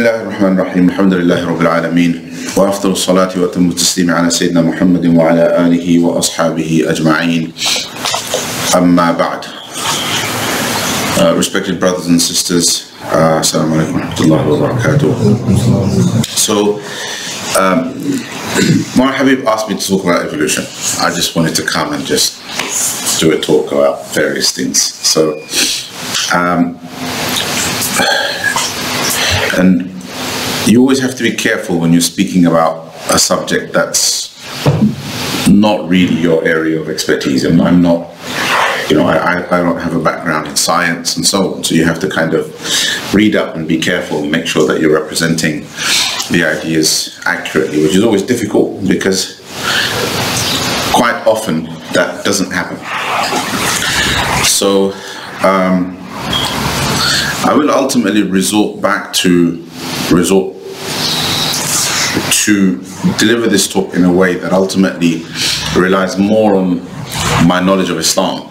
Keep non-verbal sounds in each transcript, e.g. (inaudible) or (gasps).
الله الرحمن الرحيم الحمد لله رب العالمين وأفضل الصلاة وأتم التسليم على سيدنا محمد وعلى آله وأصحابه أجمعين أما بعد uh, Respected brothers and sisters uh, Assalamu alaikum wa rahmatullahi wa barakatuh So um, (clears throat) Mawlana Habib asked me to talk about evolution I just wanted to come and just do a talk about various things so um, and (sighs) you always have to be careful when you're speaking about a subject that's not really your area of expertise. And I'm not, you know, I, I don't have a background in science and so on. So you have to kind of read up and be careful and make sure that you're representing the ideas accurately, which is always difficult because quite often that doesn't happen. So um, I will ultimately resort back to resort to deliver this talk in a way that ultimately relies more on my knowledge of Islam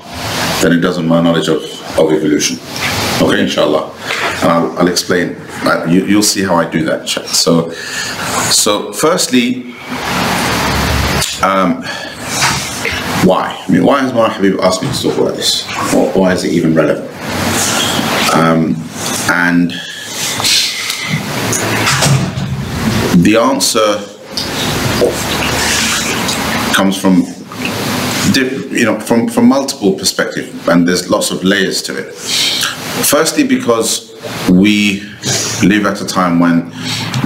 than it does on my knowledge of, of evolution. Okay, inshallah. And I'll, I'll explain. Uh, you, you'll see how I do that. So, so firstly, um, why? I mean, why has Mawlana Habib asked me to talk about this? Why is it even relevant? Um, and the answer comes from you know from from multiple perspectives and there's lots of layers to it firstly because we live at a time when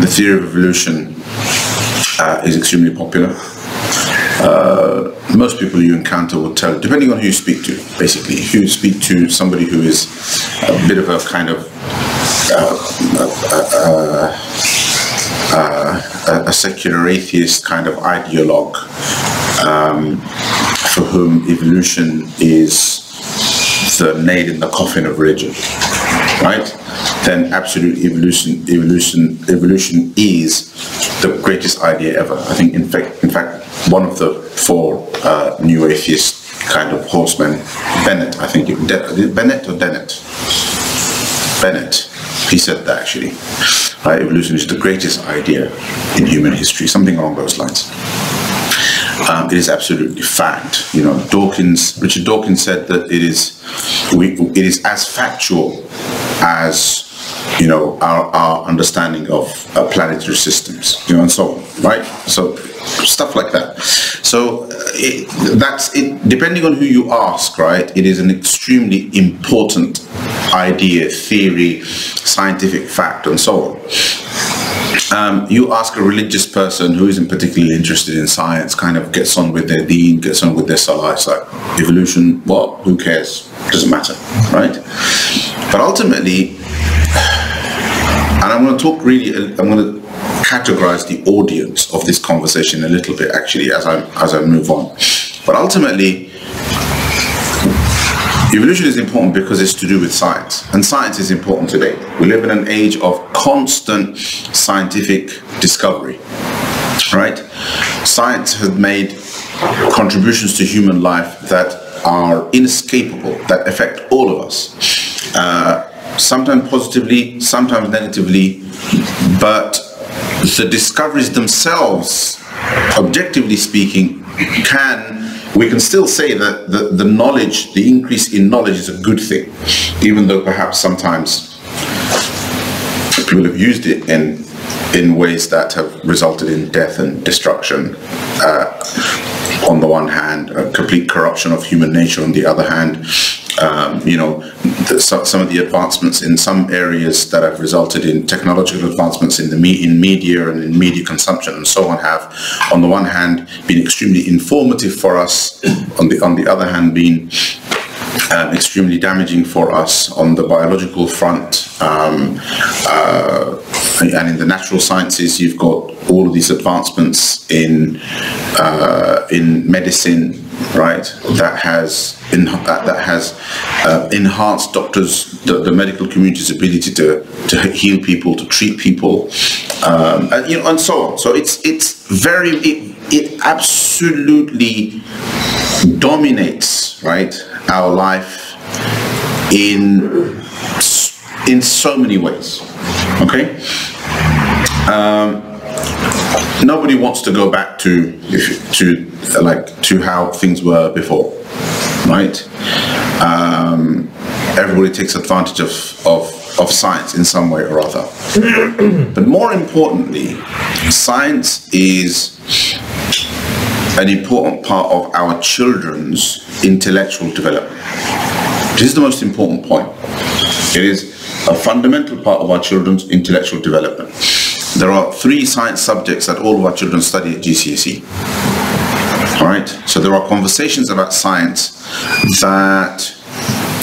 the theory of evolution uh, is extremely popular uh, most people you encounter will tell, depending on who you speak to, basically. If you speak to somebody who is a bit of a kind of uh, uh, a secular atheist kind of ideologue um, for whom evolution is the nail in the coffin of religion, right? Then absolute evolution, evolution, evolution is the greatest idea ever. I think, in fact, in fact, one of the four uh, new atheist kind of horsemen, Bennett, I think, Bennett or Dennett, Bennett, he said that actually. Evolution is the greatest idea in human history, something along those lines. Um, it is absolutely fact. You know, Dawkins, Richard Dawkins said that it is, we, it is as factual as you know our, our understanding of uh, planetary systems, you know, and so on, right? So stuff like that. So it, that's it. Depending on who you ask, right? It is an extremely important idea, theory, scientific fact, and so on. Um, you ask a religious person who isn't particularly interested in science, kind of gets on with their deen, gets on with their salah. It's like evolution. What? Who cares? Doesn't matter, right? But ultimately, (sighs) and I'm going to talk really. I'm going to categorize the audience of this conversation a little bit actually as I as I move on. But ultimately, evolution is important because it's to do with science, and science is important today. We live in an age of constant scientific discovery. Right? Science has made contributions to human life that are inescapable, that affect all of us. Uh, sometimes positively, sometimes negatively, but the discoveries themselves, objectively speaking, can we can still say that the, the knowledge, the increase in knowledge is a good thing, even though perhaps sometimes people have used it in in ways that have resulted in death and destruction. Uh, on the one hand, a complete corruption of human nature on the other hand, um, you know, the, some of the advancements in some areas that have resulted in technological advancements in the me in media and in media consumption and so on have, on the one hand, been extremely informative for us, on the on the other hand, been um, extremely damaging for us on the biological front. Um, uh, and in the natural sciences, you've got all of these advancements in uh, in medicine, right? That has in, that, that has uh, enhanced doctors, the, the, medical community's ability to to heal people, to treat people, um, and, you know, and so on. So it's it's very it, it absolutely dominates, right, our life in in so many ways. Okay. Um, nobody wants to go back to to like to how things were before, right? Um, everybody takes advantage of, of of science in some way or other. (clears throat) but more importantly, science is an important part of our children's intellectual development. This is the most important point. It is a fundamental part of our children's intellectual development. There are three science subjects that all of our children study at GCSE. All right, so there are conversations about science that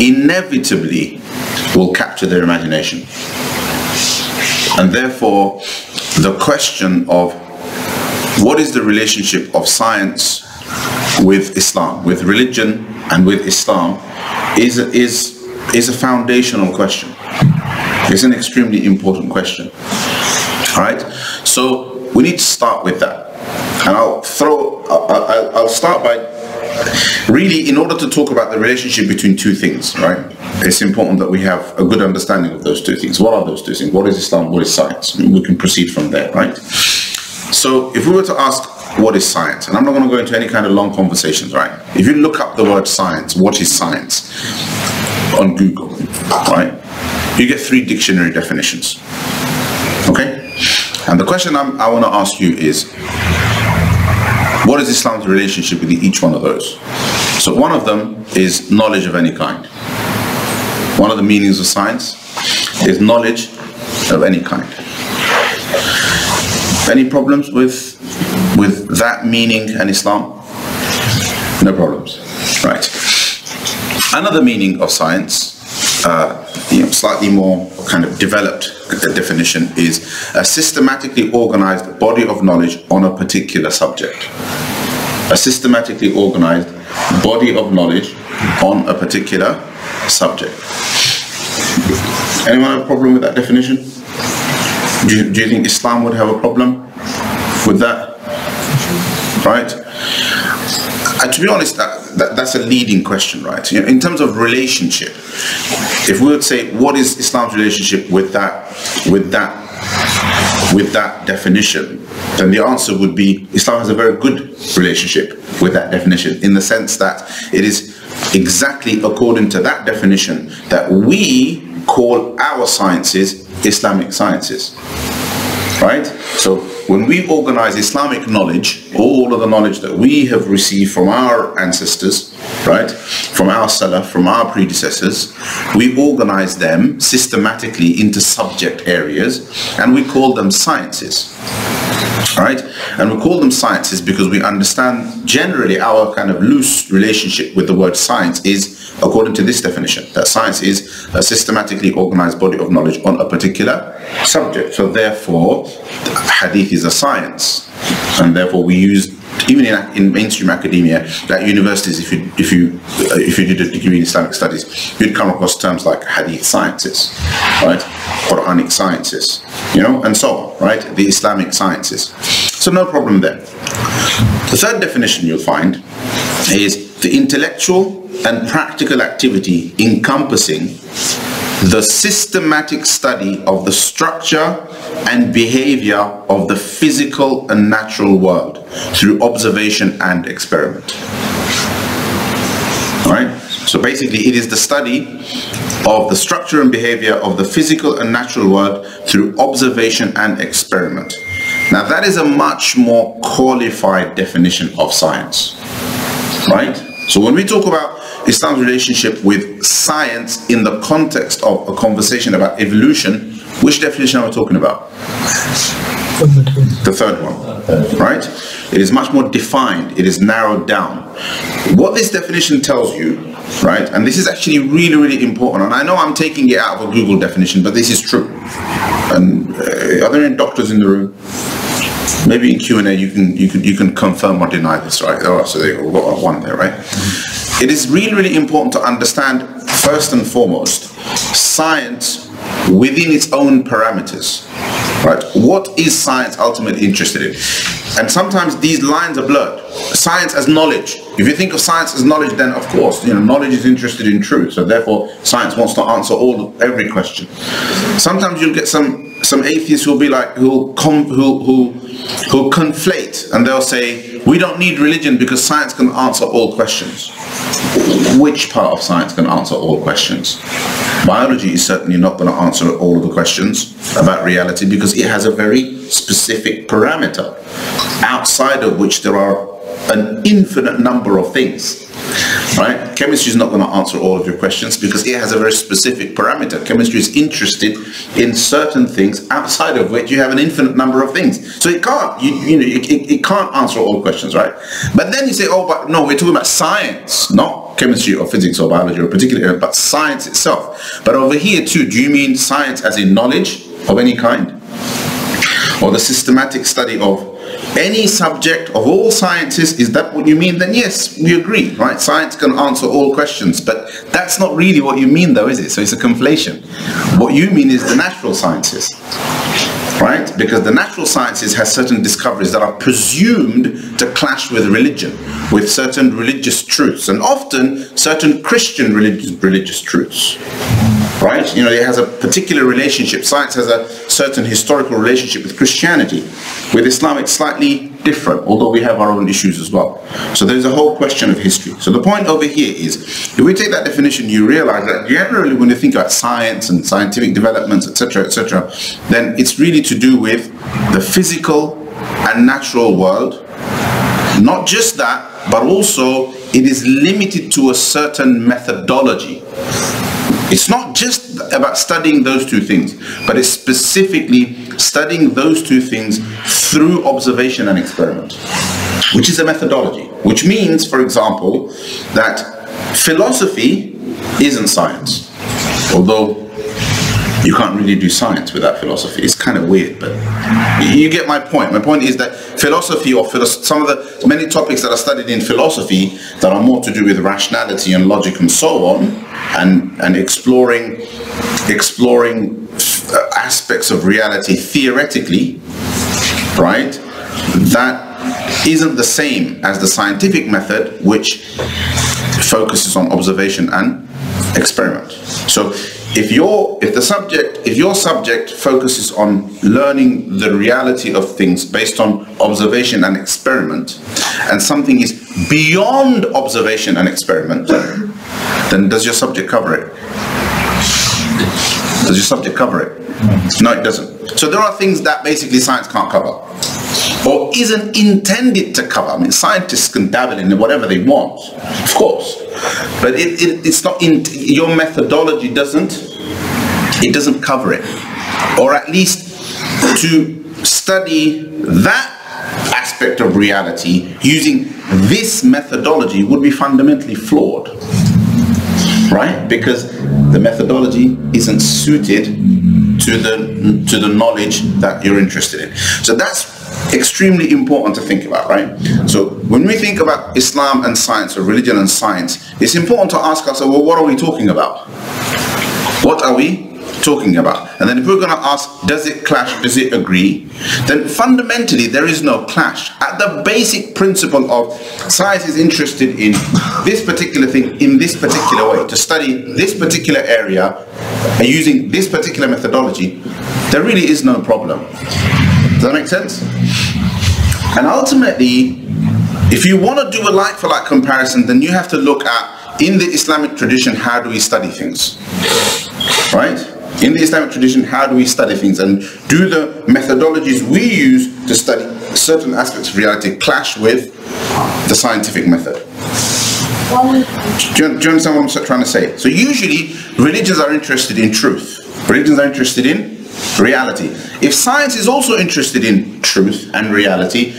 inevitably will capture their imagination. And therefore, the question of what is the relationship of science with Islam, with religion and with Islam, is, is, is a foundational question. It's an extremely important question. All right? So we need to start with that. And I'll throw, I'll, I'll start by really, in order to talk about the relationship between two things, right, it's important that we have a good understanding of those two things. What are those two things? What is Islam? What is science? we can proceed from there, right? So if we were to ask what is science, and I'm not going to go into any kind of long conversations, right? If you look up the word science, what is science on Google, right? You get three dictionary definitions. Okay? And the question I'm, i want to ask you is, what is Islam's relationship with each one of those? So one of them is knowledge of any kind. One of the meanings of science is knowledge of any kind. Any problems with with that meaning and Islam? No problems. Right. Another meaning of science, uh, you know, slightly more kind of developed definition is a systematically organized body of knowledge on a particular subject a systematically organized body of knowledge on a particular subject. Anyone have a problem with that definition? Do you, do you think Islam would have a problem with that? Right? And to be honest, that, that, that's a leading question, right? You know, in terms of relationship, if we would say, what is Islam's relationship with that, with that, with that definition? then the answer would be Islam has a very good relationship with that definition in the sense that it is exactly according to that definition that we call our sciences Islamic sciences. Right? So when we organize Islamic knowledge, all of the knowledge that we have received from our ancestors, right, from our salaf, from our predecessors, we organize them systematically into subject areas and we call them sciences right? And we call them sciences because we understand generally our kind of loose relationship with the word science is according to this definition, that science is a systematically organized body of knowledge on a particular subject. So therefore, hadith is a science. And therefore we use even in, in mainstream academia, that universities, if you if you uh, if you did a degree in Islamic studies, you'd come across terms like hadith sciences, right, Quranic sciences, you know, and so on, right, the Islamic sciences. So no problem there. The third definition you'll find is the intellectual and practical activity encompassing the systematic study of the structure and behavior of the physical and natural world through observation and experiment. All right? So basically it is the study of the structure and behavior of the physical and natural world through observation and experiment. Now that is a much more qualified definition of science. Right? So when we talk about Islam's relationship with science in the context of a conversation about evolution, which definition are we talking about? The third one, right? It is much more defined, it is narrowed down. What this definition tells you, right, and this is actually really, really important, and I know I'm taking it out of a Google definition, but this is true. And uh, are there any doctors in the room? Maybe in Q&A you can, you can, you can confirm or deny this, right? Oh, so there you got one there, right? It is really, really important to understand, first and foremost, science within its own parameters. Right? What is science ultimately interested in? And sometimes these lines are blurred. Science as knowledge if you think of science as knowledge, then of course, you know, knowledge is interested in truth. So therefore, science wants to answer all every question. Sometimes you'll get some some atheists who'll be like who'll com, who who who conflate and they'll say we don't need religion because science can answer all questions. Which part of science can answer all questions? Biology is certainly not going to answer all of the questions about reality because it has a very specific parameter outside of which there are an infinite number of things right? Chemistry is not going to answer all of your questions because it has a very specific parameter. Chemistry is interested in certain things outside of which you have an infinite number of things. So it can't, you, you know, it, it, can't answer all questions, right? But then you say, oh, but no, we're talking about science, not chemistry or physics or biology or particular area, but science itself. But over here too, do you mean science as in knowledge of any kind? Or the systematic study of any subject of all sciences, is that what you mean? Then yes, we agree, right? Science can answer all questions, but that's not really what you mean though, is it? So it's a conflation. What you mean is the natural sciences, right? Because the natural sciences has certain discoveries that are presumed to clash with religion, with certain religious truths, and often certain Christian religious, religious truths right? You know, it has a particular relationship. Science has a certain historical relationship with Christianity. With Islam, it's slightly different, although we have our own issues as well. So there's a whole question of history. So the point over here is, if we take that definition, you realize that generally when you think about science and scientific developments, etc., etc., then it's really to do with the physical and natural world. Not just that, but also it is limited to a certain methodology. It's not just about studying those two things, but it's specifically studying those two things through observation and experiment, which is a methodology. Which means, for example, that philosophy isn't science, although you can't really do science without philosophy. It's kind of weird, but you get my point. My point is that philosophy or some of the many topics that are studied in philosophy that are more to do with rationality and logic and so on, and and exploring exploring aspects of reality theoretically, right? That isn't the same as the scientific method, which focuses on observation and experiment. So if your if the subject if your subject focuses on learning the reality of things based on observation and experiment and something is beyond observation and experiment then does your subject cover it does your subject cover it. No it doesn't. So there are things that basically science can't cover or isn't intended to cover. I mean, scientists can dabble in whatever they want, of course, but it, it, it's not in your methodology doesn't it doesn't cover it, or at least to study that aspect of reality using this methodology would be fundamentally flawed right? Because the methodology isn't suited to the to the knowledge that you're interested in so that's extremely important to think about, right? So when we think about Islam and science or religion and science, it's important to ask ourselves, well, what are we talking about? What are we talking about? And then if we're going to ask, does it clash, does it agree? Then fundamentally, there is no clash. At the basic principle of science is interested in this particular thing in this particular way, to study this particular area and using this particular methodology, there really is no problem. Does that make sense? And ultimately, if you want to do a like-for-like comparison, then you have to look at, in the Islamic tradition, how do we study things? Right? In the Islamic tradition, how do we study things? And do the methodologies we use to study certain aspects of reality clash with the scientific method? Do you, do you understand what I'm trying to say? So usually, religions are interested in truth. Religions are interested in reality. If science is also interested in truth and reality,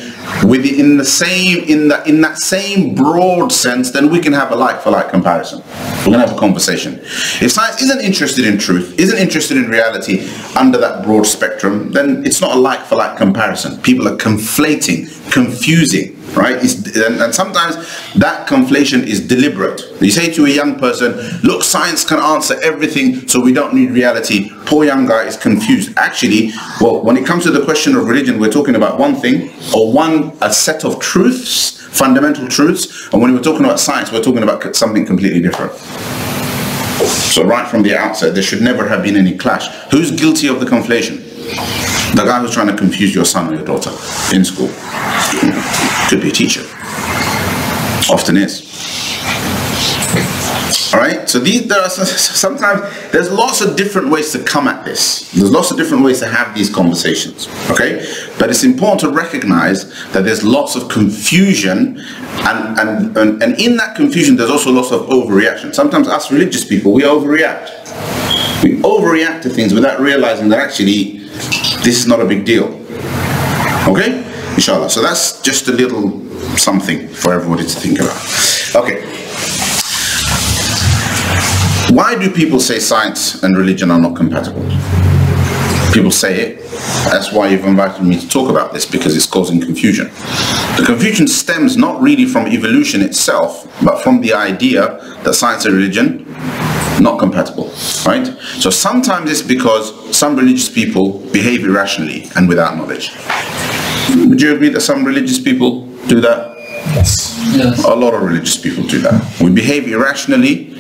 within the same in that in that same broad sense, then we can have a like for like comparison. We're gonna have a conversation. If science isn't interested in truth, isn't interested in reality under that broad spectrum, then it's not a like for like comparison. People are conflating, confusing right? And, and, sometimes that conflation is deliberate. You say to a young person, look, science can answer everything, so we don't need reality. Poor young guy is confused. Actually, well, when it comes to the question of religion, we're talking about one thing, or one, a set of truths, fundamental truths, and when we're talking about science, we're talking about something completely different. So right from the outset, there should never have been any clash. Who's guilty of the conflation? The guy who's trying to confuse your son or your daughter in school. Could be a teacher. Often is. All right. So these there are (laughs) sometimes there's lots of different ways to come at this. There's lots of different ways to have these conversations. Okay. But it's important to recognize that there's lots of confusion, and and and, and in that confusion there's also lots of overreaction. Sometimes us religious people we overreact. We overreact to things without realizing that actually this is not a big deal. Okay? Inshallah. So that's just a little something for everybody to think about. Okay. Why do people say science and religion are not compatible? People say it. That's why you've invited me to talk about this because it's causing confusion. The confusion stems not really from evolution itself, but from the idea that science and religion not compatible, right? So sometimes it's because some religious people behave irrationally and without knowledge. Would you agree that some religious people do that? Yes. yes. A lot of religious people do that. We behave irrationally,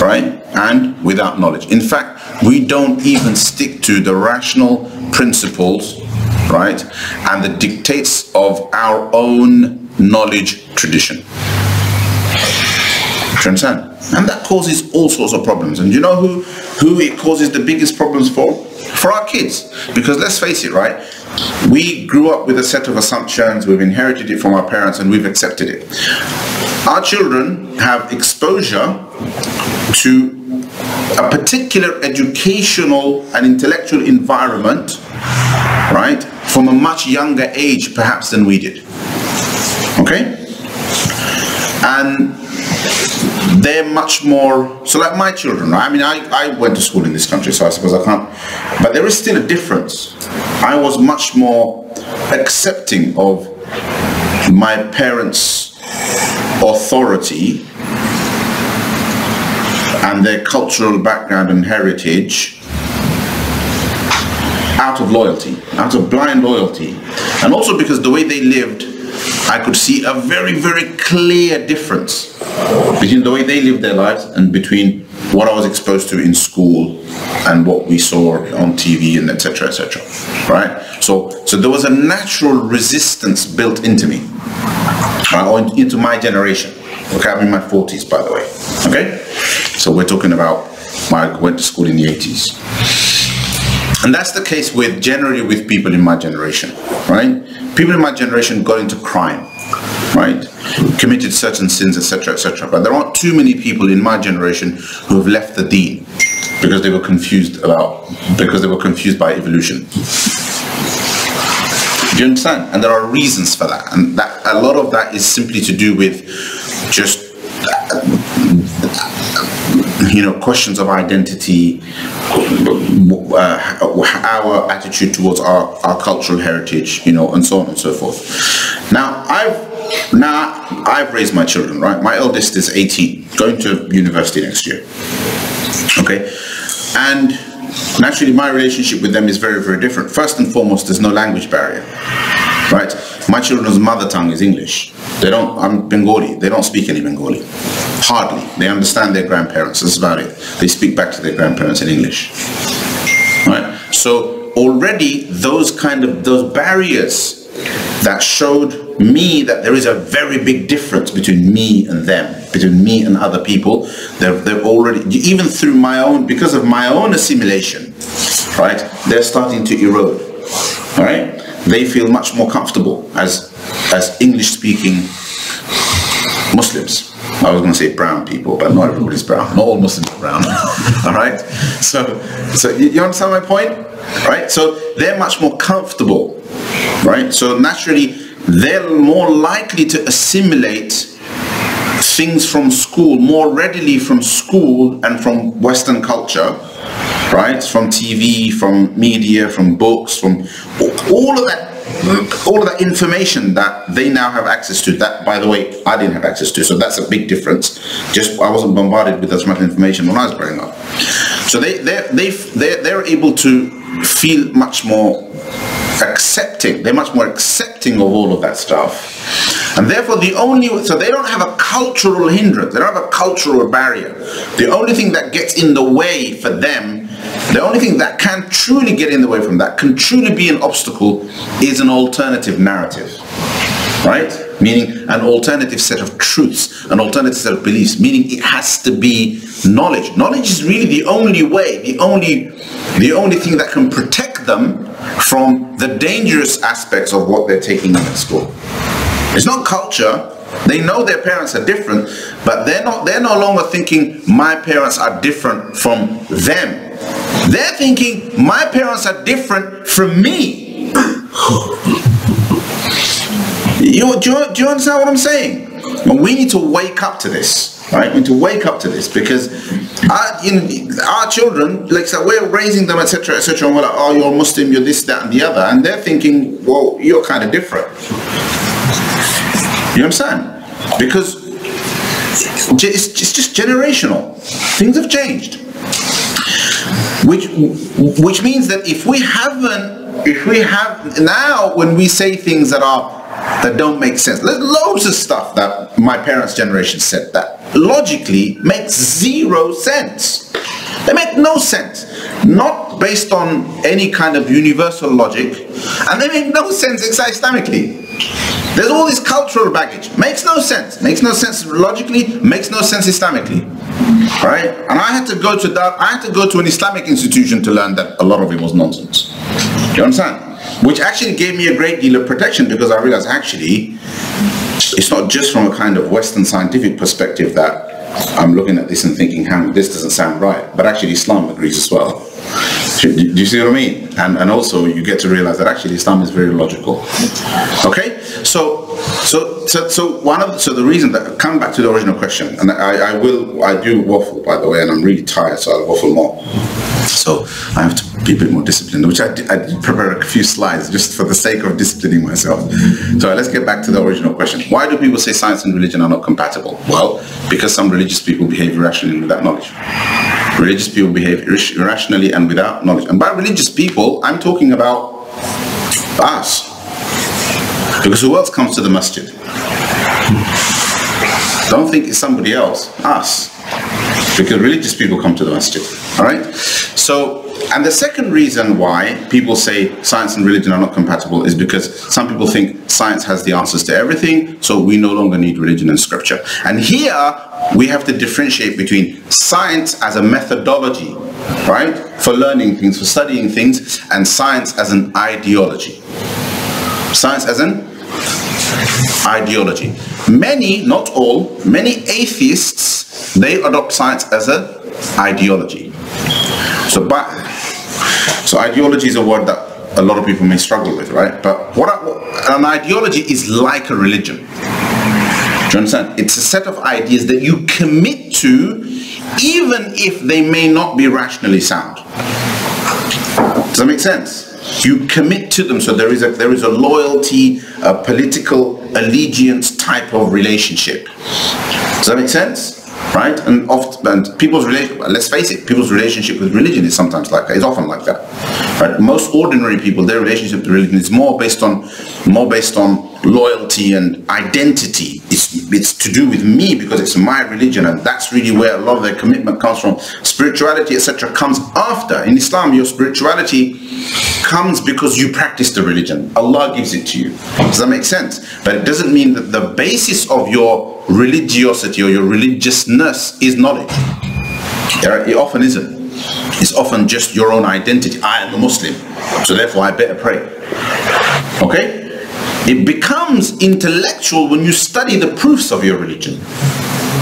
right, and without knowledge. In fact, we don't even stick to the rational principles, right, and the dictates of our own knowledge tradition. Do you understand? And that causes all sorts of problems. And you know who, who it causes the biggest problems for? For our kids. Because let's face it, right? We grew up with a set of assumptions, we've inherited it from our parents, and we've accepted it. Our children have exposure to a particular educational and intellectual environment, right, from a much younger age perhaps than we did. Okay? And they're much more so like my children right? i mean I, I went to school in this country so i suppose i can't but there is still a difference i was much more accepting of my parents authority and their cultural background and heritage out of loyalty out of blind loyalty and also because the way they lived I could see a very, very clear difference between the way they lived their lives and between what I was exposed to in school and what we saw on TV and etc. etc. Right? So, so there was a natural resistance built into me, or into my generation. Okay, I'm in my 40s, by the way. Okay, so we're talking about I went to school in the 80s. And that's the case with generally with people in my generation, right? People in my generation got into crime, right? Committed certain sins, etc., etc. But there aren't too many people in my generation who have left the deen because they were confused about because they were confused by evolution. Do you understand? And there are reasons for that, and that a lot of that is simply to do with just you know, questions of identity, uh, our attitude towards our, our cultural heritage, you know, and so on and so forth. Now, I've now I've raised my children, right? My eldest is 18, going to university next year. Okay, and naturally, my relationship with them is very, very different. First and foremost, there's no language barrier, right? My children's mother tongue is English. They don't, I'm Bengali, they don't speak any Bengali. Hardly. They understand their grandparents, that's about it. They speak back to their grandparents in English. Right? So already those kind of, those barriers that showed me that there is a very big difference between me and them, between me and other people. They're, they're already, even through my own, because of my own assimilation, right, they're starting to erode, all right? They feel much more comfortable as, as English-speaking Muslims. I was going to say brown people, but not everybody's brown. Not all Muslims are brown. (laughs) all right. So, so you understand my point, right? So they're much more comfortable, right? So naturally, they're more likely to assimilate things from school more readily from school and from Western culture, right? From TV, from media, from books, from all of that all of that information that they now have access to, that by the way, I didn't have access to. So that's a big difference. Just I wasn't bombarded with as much information when I was growing up. So they they they they're, they're able to feel much more accepting. They're much more accepting of all of that stuff. And therefore the only, so they don't have a cultural hindrance. They don't have a cultural barrier. The only thing that gets in the way for them, the only thing that can truly get in the way from that, can truly be an obstacle, is an alternative narrative. Right? Meaning an alternative set of truths, an alternative set of beliefs, meaning it has to be knowledge. Knowledge is really the only way, the only, the only thing that can protect them from the dangerous aspects of what they're taking in at school. It's not culture. They know their parents are different, but they're not they're no longer thinking my parents are different from them. They're thinking my parents are different from me. (gasps) you, do, you, do you understand what I'm saying? And we need to wake up to this. Right? We need to wake up to this because our, you know, our children, like so we're raising them, etc., etc., and we're like, oh, you're Muslim, you're this, that, and the other, and they're thinking, well, you're kind of different. You understand? Because it's, just generational. Things have changed. Which which means that if we haven't, if we have now, when we say things that are that don't make sense, there's loads of stuff that my parents' generation said that logically makes zero sense. They make no sense. Not based on any kind of universal logic, and they make no sense Islamically. There's all this cultural baggage. Makes no sense. Makes no sense logically, makes no sense Islamically. Right? And I had to go to that I had to go to an Islamic institution to learn that a lot of it was nonsense. Do you understand? Which actually gave me a great deal of protection because I realized actually it's not just from a kind of Western scientific perspective that I'm looking at this and thinking, hang, this doesn't sound right. But actually Islam agrees as well. Do you see what I mean? And, and also you get to realize that actually Islam is very logical. Okay? So so so so one of so the reason that coming back to the original question, and I, I will I do waffle by the way, and I'm really tired, so I'll waffle more. So I have to be a bit more disciplined, which I did, I a few slides just for the sake of disciplining myself. So let's get back to the original question. Why do people say science and religion are not compatible? Well, because some religious people behave irrationally without knowledge. Religious people behave irrationally and without knowledge. And by religious people, I'm talking about us. Because who else comes to the masjid? Don't think it's somebody else, us. Because religious people come to the masjid. Alright? So and the second reason why people say science and religion are not compatible is because some people think science has the answers to everything, so we no longer need religion and scripture. And here we have to differentiate between science as a methodology, right, for learning things, for studying things, and science as an ideology. Science as an ideology. Many, not all, many atheists, they adopt science as an ideology. So, but, so ideology is a word that a lot of people may struggle with, right? But what, an ideology is like a religion. Do you understand? It's a set of ideas that you commit to even if they may not be rationally sound. Does that make sense? You commit to them, so there is a there is a loyalty, a political allegiance type of relationship. Does that make sense? right? And often, and people's relation, let's face it, people's relationship with religion is sometimes like that. It's often like that, right? Most ordinary people, their relationship to religion is more based on, more based on loyalty and identity. It's it's to do with me because it's my religion, and that's really where a lot of their commitment comes from. Spirituality, etc., comes after. In Islam, your spirituality comes because you practice the religion. Allah gives it to you. Does that make sense? But it doesn't mean that the basis of your religiosity or your religiousness is knowledge. It often isn't. It's often just your own identity. I am a Muslim, so therefore I better pray. Okay? It becomes intellectual when you study the proofs of your religion.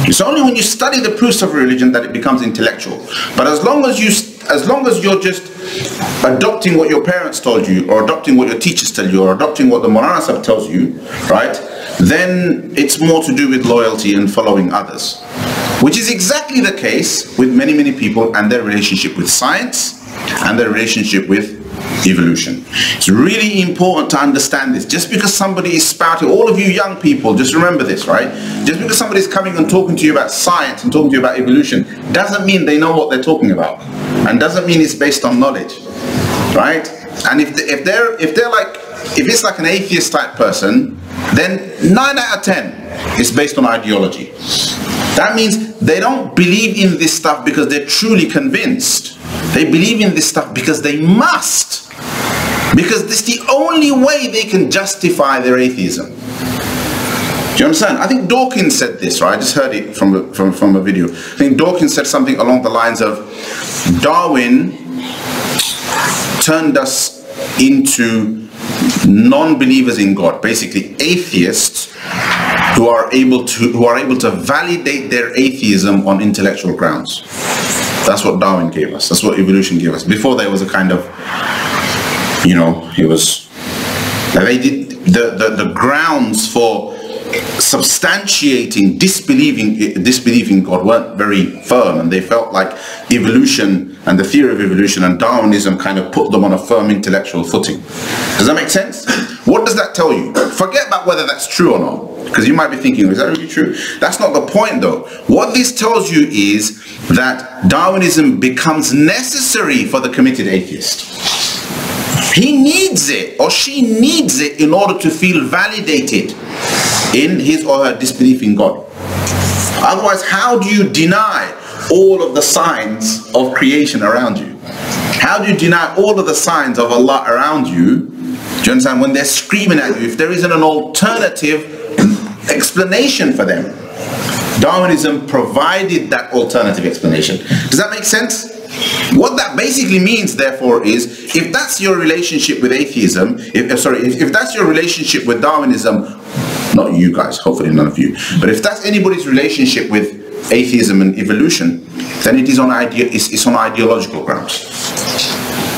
It's only when you study the proofs of religion that it becomes intellectual. But as long as you, as long as you're just adopting what your parents told you, or adopting what your teachers tell you, or adopting what the Maulana tells you, right? Then it's more to do with loyalty and following others, which is exactly the case with many many people and their relationship with science and their relationship with evolution. It's really important to understand this. Just because somebody is spouting, all of you young people, just remember this, right? Just because somebody is coming and talking to you about science and talking to you about evolution doesn't mean they know what they're talking about. And doesn't mean it's based on knowledge, right? And if, if they're if they're like if it's like an atheist type person, then 9 out of 10 is based on ideology. That means they don't believe in this stuff because they're truly convinced. They believe in this stuff because they must. Because is the only way they can justify their atheism. Do you understand? I think Dawkins said this, right? I just heard it from a, from, from a video. I think Dawkins said something along the lines of Darwin turned us into non-believers in God, basically atheists who are able to who are able to validate their atheism on intellectual grounds. That's what Darwin gave us. That's what evolution gave us. Before there was a kind of, you know, it was they did the the, the grounds for substantiating disbelieving disbelieving God weren't very firm and they felt like evolution and the theory of evolution and Darwinism kind of put them on a firm intellectual footing. Does that make sense? What does that tell you? Forget about whether that's true or not because you might be thinking is that really true? That's not the point though. What this tells you is that Darwinism becomes necessary for the committed atheist. He needs it or she needs it in order to feel validated in his or her disbelief in God. Otherwise, how do you deny all of the signs of creation around you? How do you deny all of the signs of Allah around you? Do you understand? When they're screaming at you, if there isn't an alternative explanation for them, Darwinism provided that alternative explanation. Does that make sense? What that basically means, therefore, is if that's your relationship with atheism, if, uh, sorry, if, if that's your relationship with Darwinism, not you guys, hopefully none of you, but if that's anybody's relationship with atheism and evolution, then it is on idea, it's, it's on ideological grounds.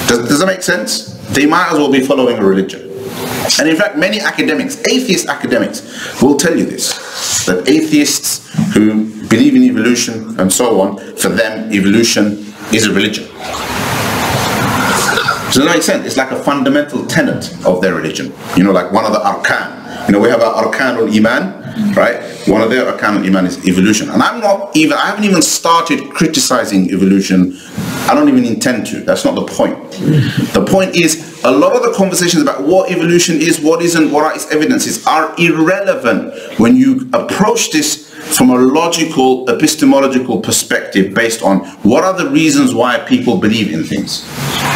Does, does that make sense? They might as well be following a religion. And in fact, many academics, atheist academics, will tell you this, that atheists who believe in evolution and so on, for them, evolution is a religion. Does that make sense? It's like a fundamental tenet of their religion. You know, like one of the arkan. You know, we have our arkanul iman, right? One of their arkanul iman is evolution. And I'm not even, I haven't even started criticizing evolution. I don't even intend to. That's not the point. The point is, a lot of the conversations about what evolution is, what isn't, what are its evidences, are irrelevant when you approach this from a logical, epistemological perspective based on what are the reasons why people believe in things.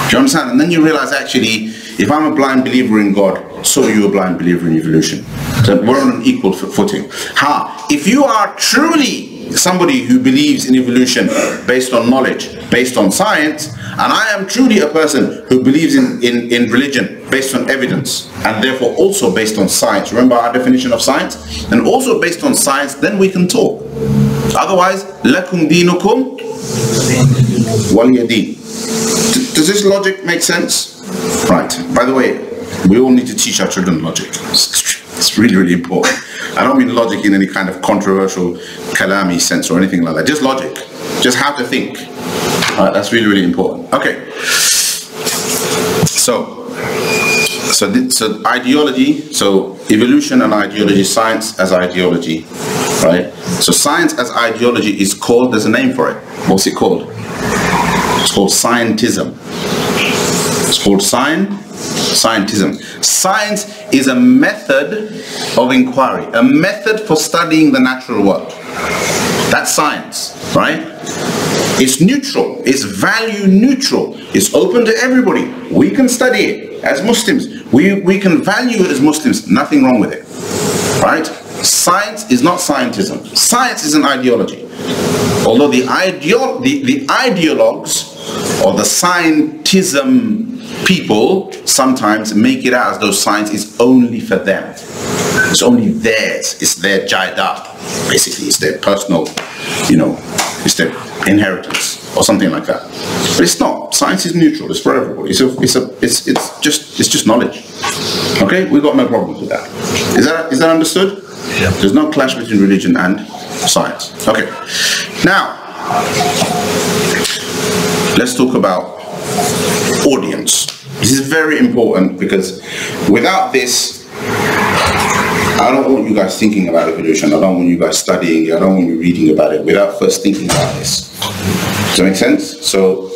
Do you understand? And then you realize actually, if I'm a blind believer in God, so are you a blind believer in evolution. So we're on an equal footing. Ha! If you are truly somebody who believes in evolution based on knowledge, based on science, and I am truly a person who believes in, in, in religion based on evidence, and therefore also based on science. Remember our definition of science? And also based on science, then we can talk. Otherwise, lakum dinukum waliyadin. Does this logic make sense? Right. By the way, we all need to teach our children logic. It's really, really important. I don't mean logic in any kind of controversial kalami sense or anything like that. Just logic. Just how to think. Right, that's really, really important. Okay. So, so, so ideology, so evolution and ideology, science as ideology, right? So science as ideology is called, there's a name for it. What's it called? It's called scientism. It's called science, scientism. Science is a method of inquiry, a method for studying the natural world. That's science, right? It's neutral, it's value neutral, it's open to everybody. We can study it as Muslims. We, we can value it as Muslims, nothing wrong with it, right? Science is not scientism. Science is an ideology. Although the, ideo the, the ideologues or the scientism people sometimes make it out as though science is only for them. It's only theirs. It's their jaidat. Basically, it's their personal, you know, it's their inheritance or something like that. But it's not. Science is neutral. It's for everybody. It's a, it's a, it's, it's just, it's just knowledge. Okay, we've got no problems with that. Is that, is that understood? Yeah. There's no clash between religion and science. Okay. Now, let's talk about audience. This is very important because without this, I don't want you guys thinking about evolution. I don't want you guys studying. I don't want you reading about it without first thinking about this. Does that make sense? So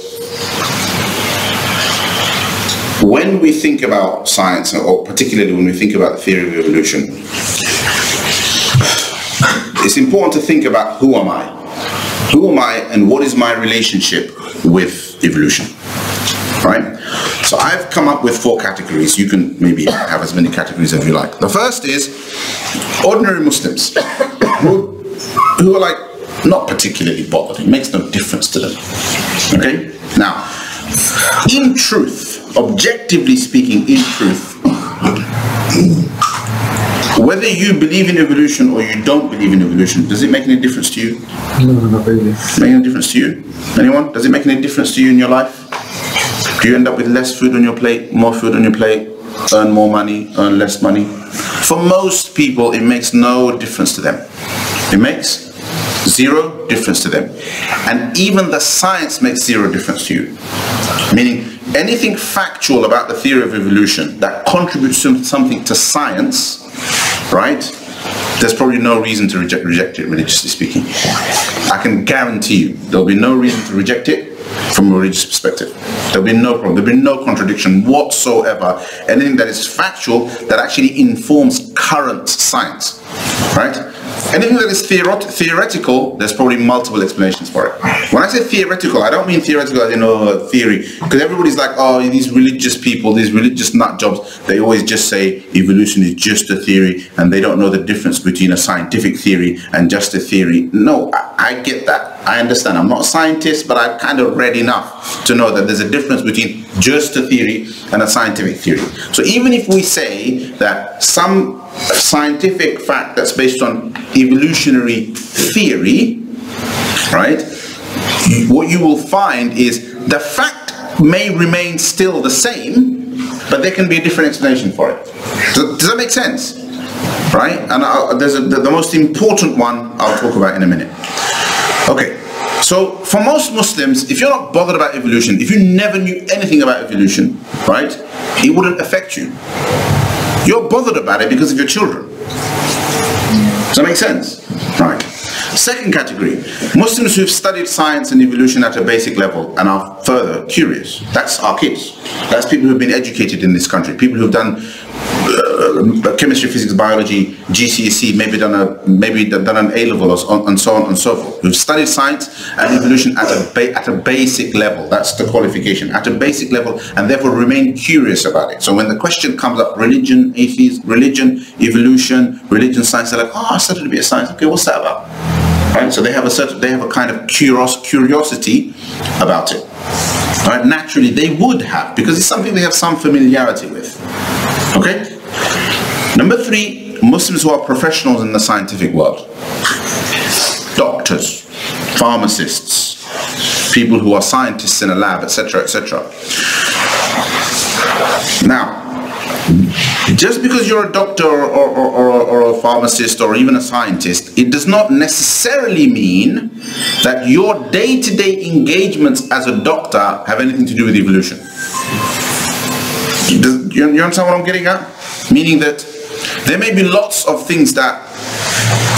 when we think about science, or particularly when we think about the theory of evolution, it's important to think about who am I? Who am I and what is my relationship with evolution? Right? So I've come up with four categories. You can maybe have as many categories as you like. The first is ordinary Muslims who, who are like not particularly bothered. It makes no difference to them. Okay? Now, in truth, objectively speaking, in truth, whether you believe in evolution or you don't believe in evolution, does it make any difference to you? No, not really. Make any difference to you? Anyone? Does it make any difference to you in your life? Do you end up with less food on your plate, more food on your plate, earn more money, earn less money? For most people, it makes no difference to them. It makes zero difference to them. And even the science makes zero difference to you. Meaning, anything factual about the theory of evolution that contributes something to science, right? There's probably no reason to reject, reject it, religiously speaking. I can guarantee you there'll be no reason to reject it from a religious perspective. There'll be no problem. There'll be no contradiction whatsoever. Anything that is factual that actually informs current science, right? Anything that is theoret theoretical, there's probably multiple explanations for it. When I say theoretical, I don't mean theoretical as in oh, know, theory, because everybody's like, oh, these religious people, these religious nut jobs, they always just say evolution is just a theory, and they don't know the difference between a scientific theory and just a theory. No, I, I get that. I understand. I'm not a scientist, but I've kind of read enough to know that there's a difference between just a theory and a scientific theory. So even if we say that some scientific fact that's based on evolutionary theory, right? What you will find is the fact may remain still the same, but there can be a different explanation for it. Does, does that make sense? Right? And I'll, there's a, the, the most important one I'll talk about in a minute. Okay, so for most Muslims, if you're not bothered about evolution, if you never knew anything about evolution, right, it wouldn't affect you. You're bothered about it because of your children. Does that make sense? Right. Second category, Muslims who've studied science and evolution at a basic level and are further curious. That's our kids. That's people who've been educated in this country. People who've done uh, chemistry, physics, biology, GCSE, maybe done a maybe done an A level or, and so on and so forth. We've studied science and evolution at a at a basic level. That's the qualification at a basic level, and therefore remain curious about it. So when the question comes up, religion, atheism, religion, evolution, religion, science, they're like, oh, I studied to be a science. Okay, what's that about? Right? So they have a certain, they have a kind of curios, curiosity about it. Right? Naturally, they would have because it's something they have some familiarity with. Okay. Number three, Muslims who are professionals in the scientific world. Doctors, pharmacists, people who are scientists in a lab, etc., etc. Now, just because you're a doctor or, or, or, or, a pharmacist or even a scientist, it does not necessarily mean that your day-to-day -day engagements as a doctor have anything to do with evolution. You, you understand what I'm getting at? Meaning that there may be lots of things that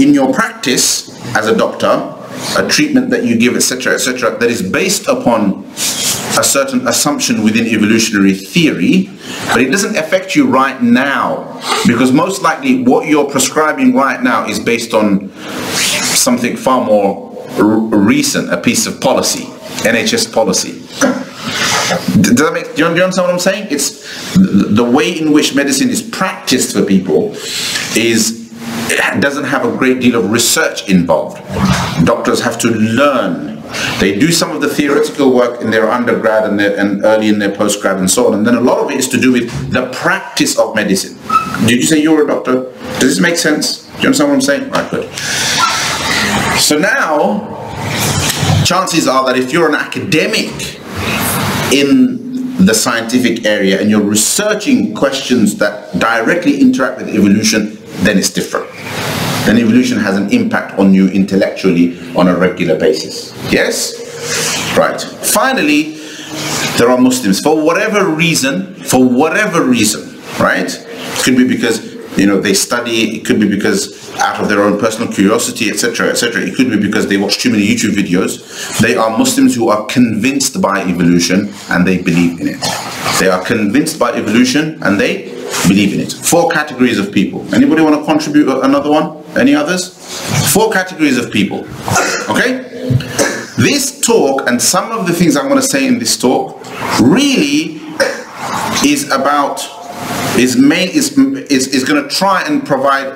in your practice as a doctor, a treatment that you give, etc., etc., that is based upon a certain assumption within evolutionary theory, but it doesn't affect you right now because most likely what you're prescribing right now is based on something far more recent, a piece of policy, NHS policy. Does that make, do you understand what I'm saying? It's the way in which medicine is practiced for people is doesn't have a great deal of research involved. Doctors have to learn. They do some of the theoretical work in their undergrad and, their, and early in their postgrad and so on. And then a lot of it is to do with the practice of medicine. Did you say you're a doctor? Does this make sense? Do you understand what I'm saying? Right, good. So now, chances are that if you're an academic in the scientific area and you're researching questions that directly interact with evolution, then it's different. Then evolution has an impact on you intellectually on a regular basis. Yes? Right. Finally, there are Muslims for whatever reason, for whatever reason, right? It could be because you know they study. It could be because out of their own personal curiosity, etc., etc. It could be because they watch too many YouTube videos. They are Muslims who are convinced by evolution and they believe in it. They are convinced by evolution and they believe in it. Four categories of people. Anybody want to contribute another one? Any others? Four categories of people. Okay? This talk and some of the things I'm going to say in this talk really is about is is is, is going to try and provide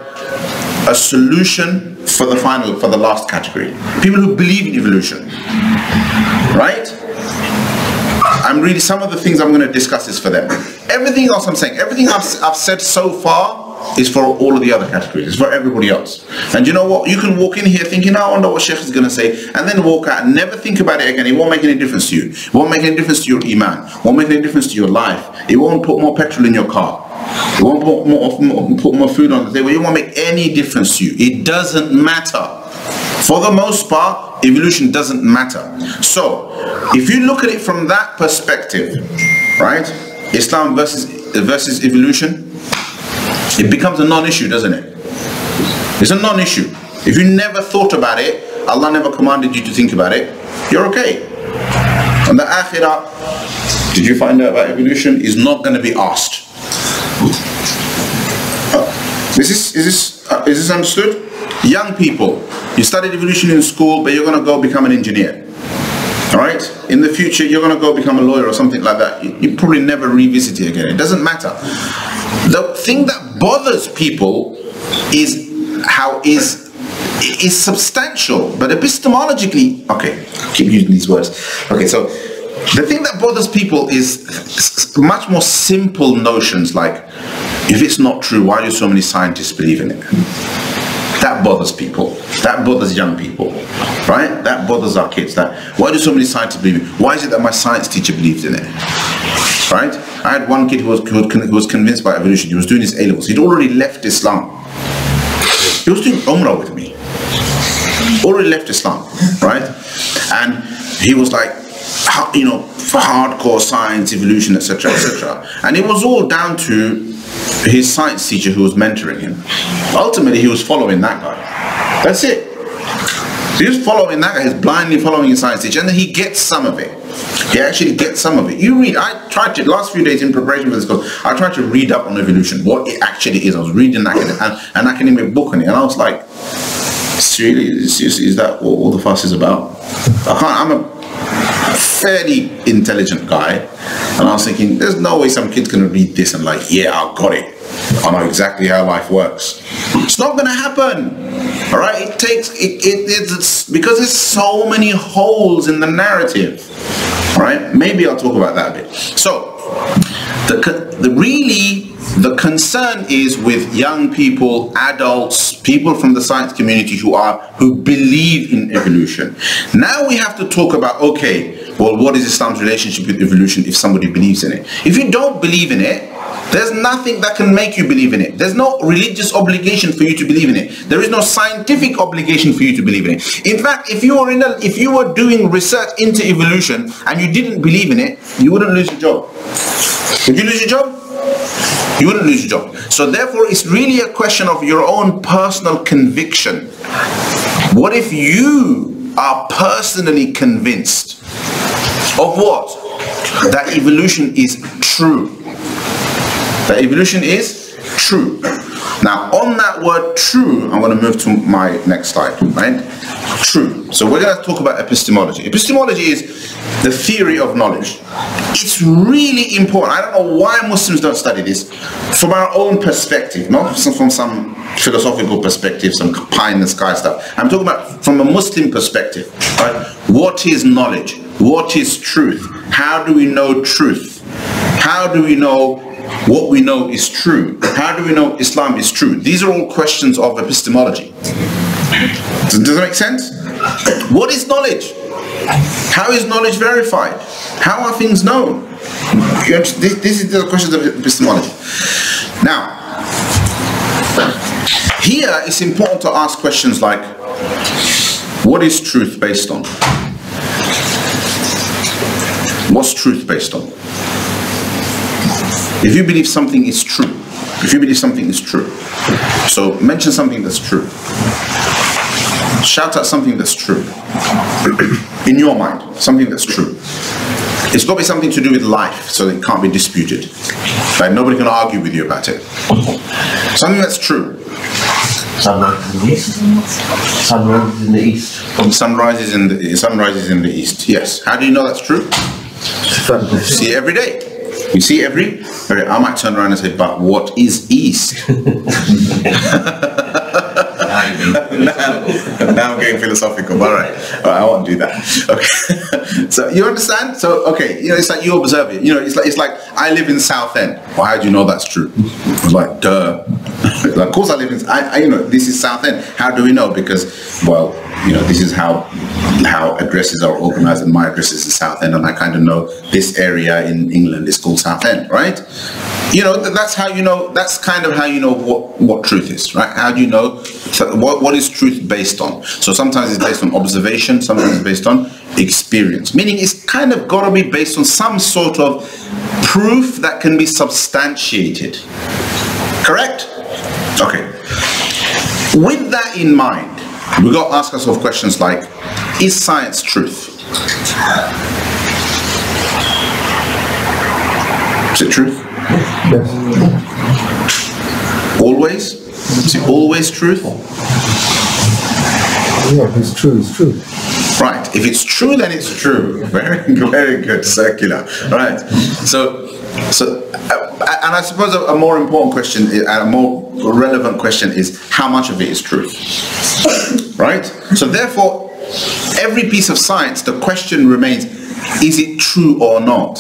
a solution for the final for the last category. People who believe in evolution right? I'm really some of the things i'm going to discuss is for them. Everything else i'm saying everything i've, I've said so far is for all of the other categories. It's for everybody else. And you know what? You can walk in here thinking, I wonder what Sheikh is going to say, and then walk out and never think about it again. It won't make any difference to you. It won't make any difference to your iman. It won't make any difference to your life. It won't put more petrol in your car. It won't put more, more, put more food on the table. It won't make any difference to you. It doesn't matter. For the most part, evolution doesn't matter. So, if you look at it from that perspective, right? Islam versus versus evolution, it becomes a non-issue, doesn't it? It's a non-issue. If you never thought about it, Allah never commanded you to think about it, you're okay. And the akhirah, did you find out about evolution, is not going to be asked. Is this, is this, uh, is this understood? Young people, you studied evolution in school, but you're going to go become an engineer. All right? In the future, you're going to go become a lawyer or something like that. You, you probably never revisit it again. It doesn't matter. The thing that bothers people is how is is substantial, but epistemologically, okay, I keep using these words. Okay, so the thing that bothers people is much more simple notions like if it's not true, why do so many scientists believe in it? That bothers people. That bothers young people, right? That bothers our kids. That why do so many scientists believe it? Why is it that my science teacher believes in it? Right? I had one kid who was, who was convinced by evolution. He was doing his A levels. He'd already left Islam. He was doing Umrah with me. Already left Islam, right? And he was like, you know, hardcore science, evolution, etc., etc. And it was all down to his science teacher who was mentoring him. Ultimately, he was following that guy. That's it. He was following that guy. He's blindly following his science teacher, and then he gets some of it. He actually gets some of it. You read. I tried to last few days in preparation for this course. I tried to read up on evolution, what it actually is. I was reading an, an academic book on it, and I was like, "Really, is, is, is that what all the fuss is about?" I can't. I'm a fairly intelligent guy. And I was thinking, there's no way some kid's gonna read this and like, yeah, I got it. I know exactly how life works. It's not gonna happen. All right, it takes it, it it's because there's so many holes in the narrative. All right, maybe I'll talk about that a bit. So, the the really the concern is with young people, adults, people from the science community who are who believe in evolution. Now we have to talk about okay, well, what is Islam's relationship with evolution if somebody believes in it? If you don't believe in it, there's nothing that can make you believe in it. There's no religious obligation for you to believe in it. There is no scientific obligation for you to believe in it. In fact, if you were in a, if you were doing research into evolution and you didn't believe in it, you wouldn't lose your job. Would you lose your job? You wouldn't lose your job. So therefore, it's really a question of your own personal conviction. What if you are personally convinced of what? That evolution is true. That evolution is true. Now, on that word true, I'm going to move to my next slide, right? True. So we're going to talk about epistemology. Epistemology is the theory of knowledge. It's really important. I don't know why Muslims don't study this from our own perspective, not from some philosophical perspective, some pie in the sky stuff. I'm talking about from a Muslim perspective. Right? What is knowledge? What is truth? How do we know truth? How do we know what we know is true. How do we know Islam is true? These are all questions of epistemology. Does that make sense? What is knowledge? How is knowledge verified? How are things known? This, this is the questions of epistemology. Now, here it's important to ask questions like, what is truth based on? What's truth based on? If you believe something is true, if you believe something is true, so mention something that's true. Shout out something that's true. (clears throat) In your mind, something that's true. It's got to be something to do with life, so it can't be disputed. Like nobody can argue with you about it. Something that's true. Sunrise in the east. Sunrise in the east. Sun rises in the sun rises in the east. Yes. How do you know that's true? See every day. You see every. Okay, I might turn around and say, but what is east? (laughs) now, now I'm getting philosophical. All right, all right I won't do that. Okay, (laughs) so you understand? So okay, you know, it's like you observe it. You know, it's like it's like I live in Southend. Well, how do you know that's true? I was like, duh. (laughs) like, of course I live in. I, I, you know, this is Southend. How do we know? Because well, you know, this is how how addresses are organized, and my address is in Southend, and I kind of know this area in England is called Southend, right? You know, that's how you know. That's kind of how you know what what truth is, right? How do you know what what is truth based on? So sometimes it's based on observation, sometimes it's based on experience. Meaning, it's kind of got to be based on some sort of proof that can be substantiated. Correct? Okay. With that in mind, we got to ask ourselves questions like, is science truth? Is it truth? Yes. Always? Is it always truth? Yeah, it's true, it's true. Right. If it's true, then it's true. (laughs) Very, very good. Circular. Right. So, so, uh, and I suppose a, a more important question, a more relevant question is how much of it is truth. (coughs) Right. So, therefore, every piece of science, the question remains: Is it true or not?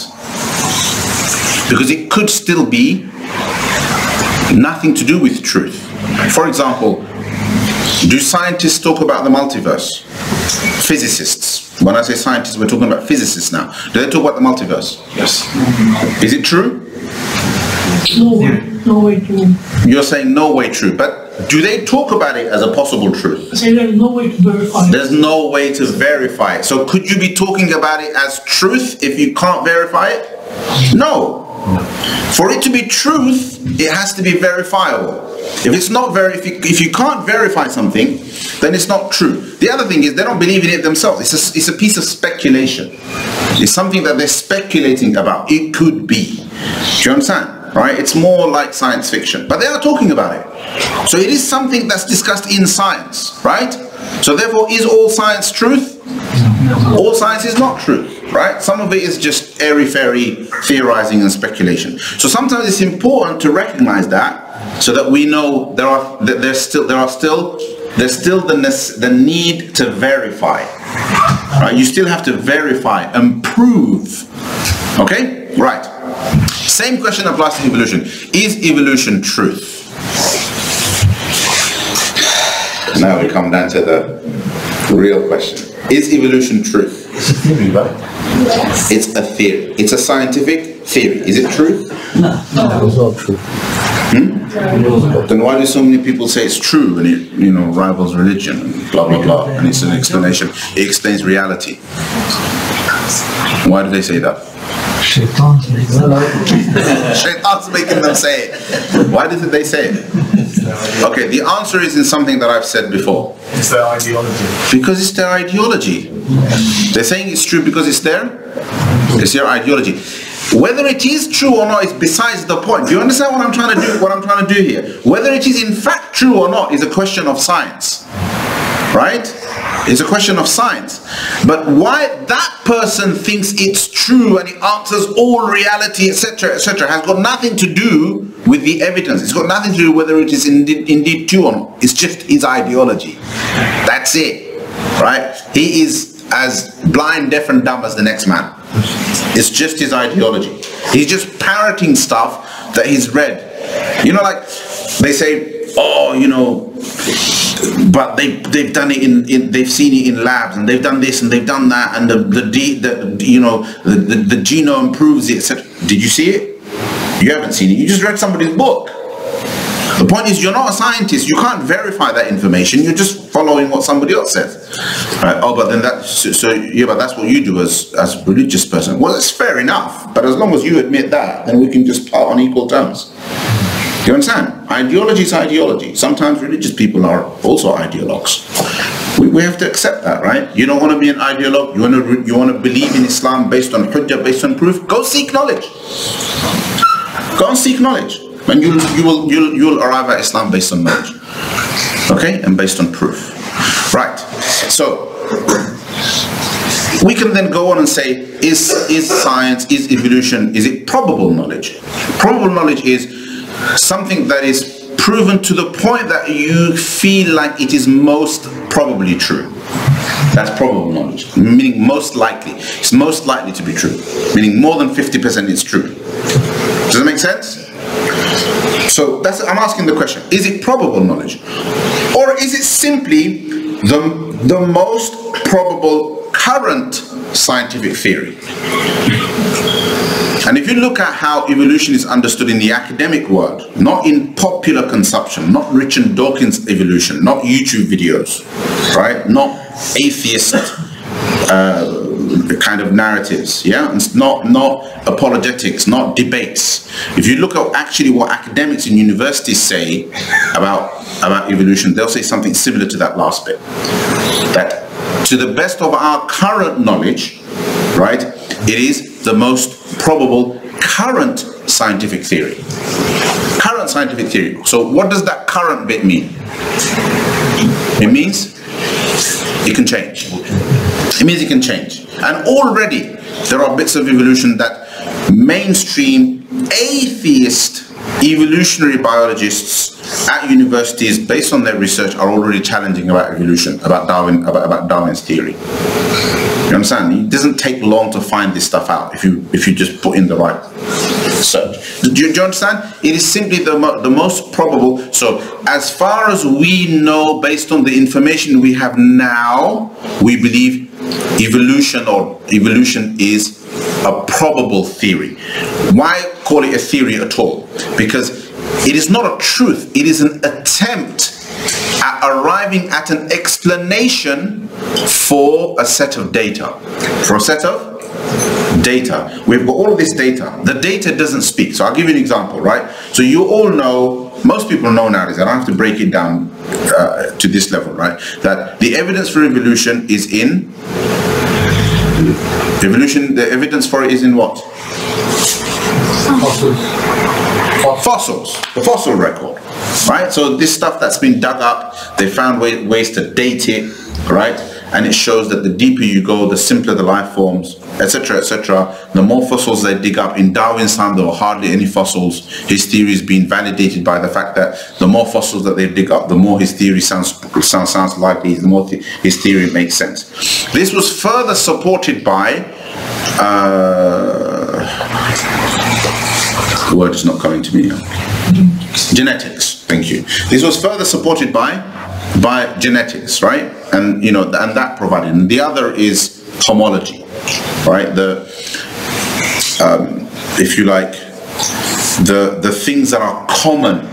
Because it could still be nothing to do with truth. For example, do scientists talk about the multiverse? Physicists. When I say scientists, we're talking about physicists now. Do they talk about the multiverse? Yes. Is it true? No way, no way to You're saying no way true, but do they talk about it as a possible truth? say there's no way to verify. it. There's no way to verify it. So could you be talking about it as truth if you can't verify it? No. For it to be truth, it has to be verifiable. If it's not very, if you, if you can't verify something, then it's not true. The other thing is they don't believe in it themselves. It's a, it's a piece of speculation. It's something that they're speculating about. It could be. Do you understand? Right? It's more like science fiction, but they are talking about it. So it is something that's discussed in science, right? So therefore, is all science truth? All science is not truth, right? Some of it is just airy-fairy theorizing and speculation. So sometimes it's important to recognize that, so that we know there are there's still there are still there's still the the need to verify. Right? You still have to verify and prove. Okay? Right. Same question applies to evolution. Is evolution truth? Now we come down to the real question. Is evolution truth? It's a theory, right? It's a theory. It's a scientific theory. Is it true? It's not true. Hmm? Then why do so many people say it's true and it, you know, rivals religion and blah blah blah and it's an explanation. It explains reality. Why do they say that? Shaitan's making Shaitan's making them say it. Why did they say it? Okay, the answer is in something that I've said before. It's their ideology. Because it's their ideology. They're saying it's true because it's their, it's their ideology. Whether it is true or not is besides the point. Do you understand what I'm trying to do? What I'm trying to do here? Whether it is in fact true or not is a question of science, right? It's a question of science. But why that person thinks it's true and it answers all reality, etc., etc., has got nothing to do with the evidence. It's got nothing to do whether it is indeed, indeed true or not. It's just his ideology. That's it, right? He is as blind, deaf, and dumb as the next man. It's just his ideology. He's just parroting stuff that he's read. You know, like they say, oh, you know, but they they've done it in, in they've seen it in labs and they've done this and they've done that and the the, D, the you know the, the, the genome proves it. etc. Did you see it? You haven't seen it. You just read somebody's book. The point is, you're not a scientist. You can't verify that information. You're just following what somebody else says. Right? Oh, but then that. So, so yeah, but that's what you do as as a religious person. Well, it's fair enough. But as long as you admit that, then we can just part on equal terms. You understand? Ideology is ideology. Sometimes religious people are also ideologues. We, we have to accept that, right? You don't want to be an ideologue. You want to you want to believe in Islam based on hujjah, based on proof. Go seek knowledge. Go and seek knowledge, and you you will you'll you'll arrive at Islam based on knowledge, okay, and based on proof, right? So we can then go on and say, is is science, is evolution, is it probable knowledge? Probable knowledge is something that is proven to the point that you feel like it is most probably true. That's probable knowledge, meaning most likely. It's most likely to be true, meaning more than 50% is true. Does that make sense? So that's I'm asking the question: Is it probable knowledge, or is it simply the the most probable current scientific theory? And if you look at how evolution is understood in the academic world, not in popular consumption, not Richard Dawkins evolution, not YouTube videos, right? Not atheist uh, kind of narratives, yeah? It's not, not apologetics, not debates. If you look at actually what academics in universities say about, about evolution, they'll say something similar to that last bit. That to the best of our current knowledge, right, it is the most probable current scientific theory. Current scientific theory. So what does that current bit mean? It means it can change. It means it can change. And already there are bits of evolution that mainstream atheist evolutionary biologists at universities based on their research are already challenging about evolution, about Darwin, about, about Darwin's theory. You understand? It doesn't take long to find this stuff out if you if you just put in the right search. Do you, do you understand? It is simply the, mo- the most probable. So as far as we know, based on the information we have now, we believe evolution or evolution is a probable theory. Why call it a theory at all? Because it is not a truth. It is an attempt at arriving at an explanation for a set of data. For a set of data. We've got all of this data. The data doesn't speak. So I'll give you an example, right? So you all know, most people know nowadays, I don't have to break it down uh, to this level, right? That the evidence for evolution is in evolution, the evidence for it is in what? Fossils, the fossil record, right? So this stuff that's been dug up, they found way, ways to date it, right? And it shows that the deeper you go, the simpler the life forms, etc., etc. The more fossils they dig up. In Darwin's time, there were hardly any fossils. His theory is being validated by the fact that the more fossils that they dig up, the more his theory sounds sounds, sounds likely, the more th his theory makes sense. This was further supported by. Uh, the word is not coming to me. Genetics. Thank you. This was further supported by by genetics, right? And you know, and that provided. And the other is homology, right? The um, if you like, the the things that are common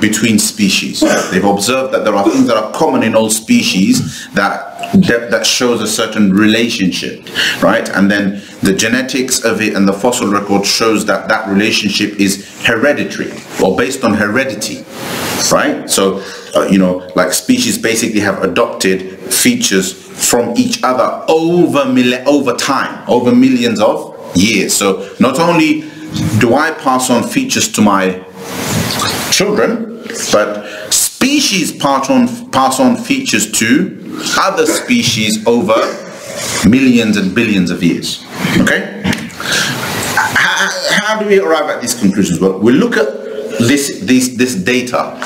between species. They've observed that there are things that are common in all species that that, shows a certain relationship, right? And then the genetics of it and the fossil record shows that that relationship is hereditary or based on heredity, right? So, uh, you know, like species basically have adopted features from each other over over time, over millions of years. So not only do I pass on features to my children, but species pass on pass on features to other species over millions and billions of years. Okay? How, how do we arrive at these conclusions? Well, we look at this this this data,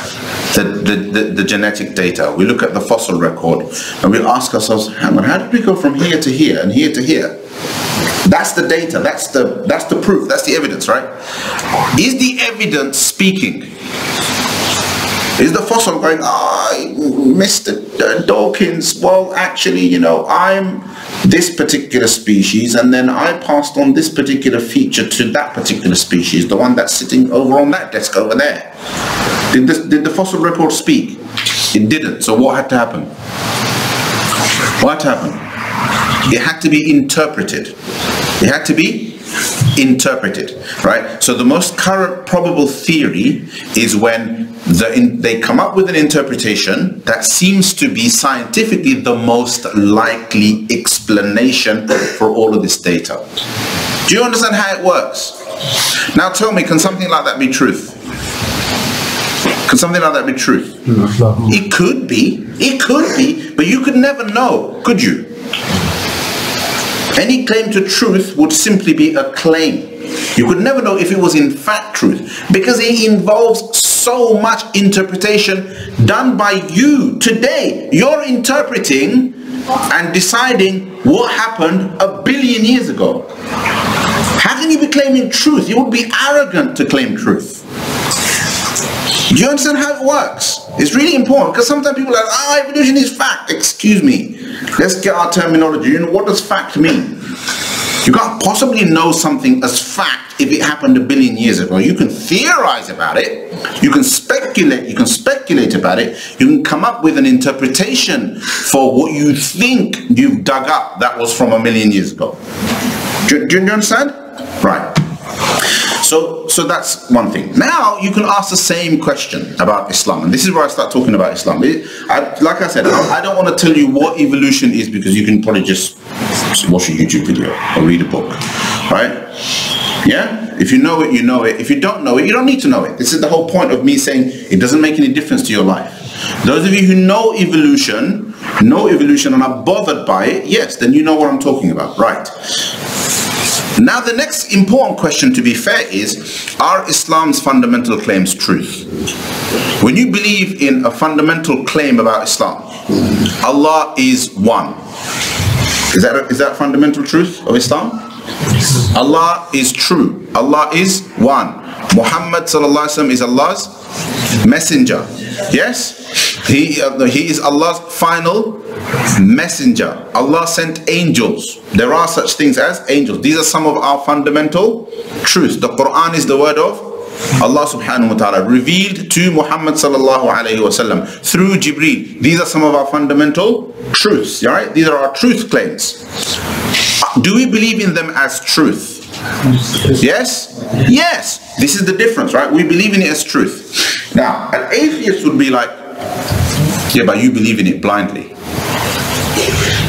the, the, the, the genetic data. We look at the fossil record, and we ask ourselves, hang on, how did we go from here to here and here to here? That's the data. That's the that's the proof. That's the evidence, right? Is the evidence speaking? Is the fossil going, ah, Mr. Dawkins, well, actually, you know, I'm this particular species, and then I passed on this particular feature to that particular species, the one that's sitting over on that desk over there. Did the, did the fossil record speak? It didn't. So what had to happen? What happened? It had to be interpreted. It had to be interpreted, right? So the most current probable theory is when the in, they come up with an interpretation that seems to be scientifically the most likely explanation for all of this data. Do you understand how it works? Now tell me, can something like that be truth? Can something like that be truth? It could be. It could be, but you could never know, could you? Any claim to truth would simply be a claim. You could never know if it was in fact truth because it involves so much interpretation done by you today. You're interpreting and deciding what happened a billion years ago. How can you be claiming truth? You would be arrogant to claim truth. Do you understand how it works? It's really important because sometimes people are like, ah, evolution is fact. Excuse me. Let's get our terminology. You know, what does fact mean? You can't possibly know something as fact if it happened a billion years ago. You can theorize about it. You can speculate. You can speculate about it. You can come up with an interpretation for what you think you've dug up that was from a million years ago. Do, do you understand? Right. So, so that's one thing. Now you can ask the same question about Islam, and this is where I start talking about Islam. It, I, like I said, I, I don't want to tell you what evolution is because you can probably just watch a YouTube video or read a book, right? Yeah? If you know it, you know it. If you don't know it, you don't need to know it. This is the whole point of me saying it doesn't make any difference to your life. Those of you who know evolution, know evolution and are bothered by it, yes, then you know what I'm talking about, right? Now the next important question to be fair is, are Islam's fundamental claims truth? When you believe in a fundamental claim about Islam, Allah is one. Is that, is that fundamental truth of Islam? Allah is true. Allah is one. Muhammad is Allah's messenger. Yes? He, uh, he is Allah's final messenger. Allah sent angels. There are such things as angels. These are some of our fundamental truths. The Quran is the word of Allah subhanahu wa ta'ala revealed to Muhammad sallallahu alayhi wasallam through Jibreel. These are some of our fundamental truths. Right? These are our truth claims. Do we believe in them as truth? Yes? Yes. This is the difference, right? We believe in it as truth. Now, an atheist would be like, yeah, but you believe in it blindly.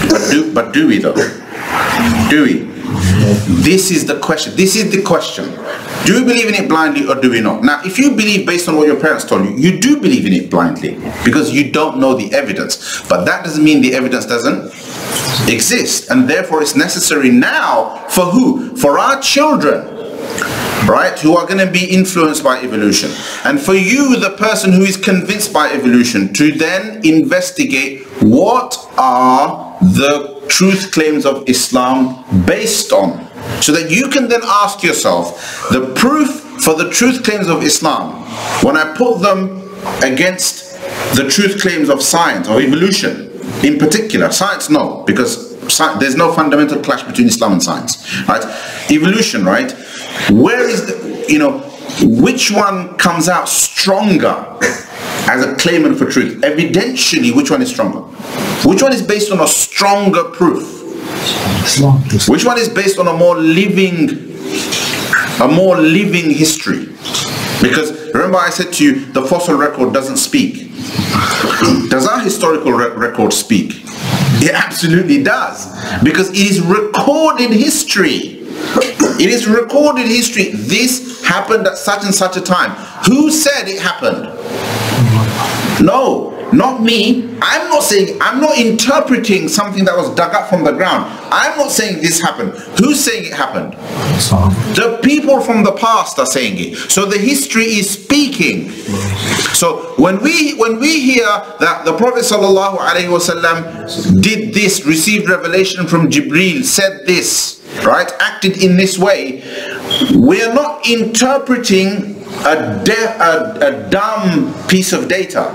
But do, but do we though? Do we? This is the question. This is the question. Do we believe in it blindly or do we not? Now, if you believe based on what your parents told you, you do believe in it blindly because you don't know the evidence. But that doesn't mean the evidence doesn't exist. And therefore it's necessary now for who? For our children right who are going to be influenced by evolution. And for you the person who is convinced by evolution to then investigate what are the truth claims of Islam based on. So that you can then ask yourself the proof for the truth claims of Islam when I put them against the truth claims of science or evolution in particular science no because there's no fundamental clash between Islam and science right? Evolution right where is the you know which one comes out stronger as a claimant for truth? Evidentially which one is stronger? Which one is based on a stronger proof? Which one is based on a more living a more living history? Because remember I said to you the fossil record doesn't speak. Does our historical re record speak? It absolutely does. Because it is recorded history it is recorded history this happened at such and such a time. Who said it happened? No not me. I'm not saying, I'm not interpreting something that was dug up from the ground. I'm not saying this happened. Who's saying it happened? The people from the past are saying it. So the history is speaking. So when we when we hear that the Prophet wasallam did this, received revelation from Jibril, said this, right, acted in this way, we're not interpreting a, a, a dumb piece of data.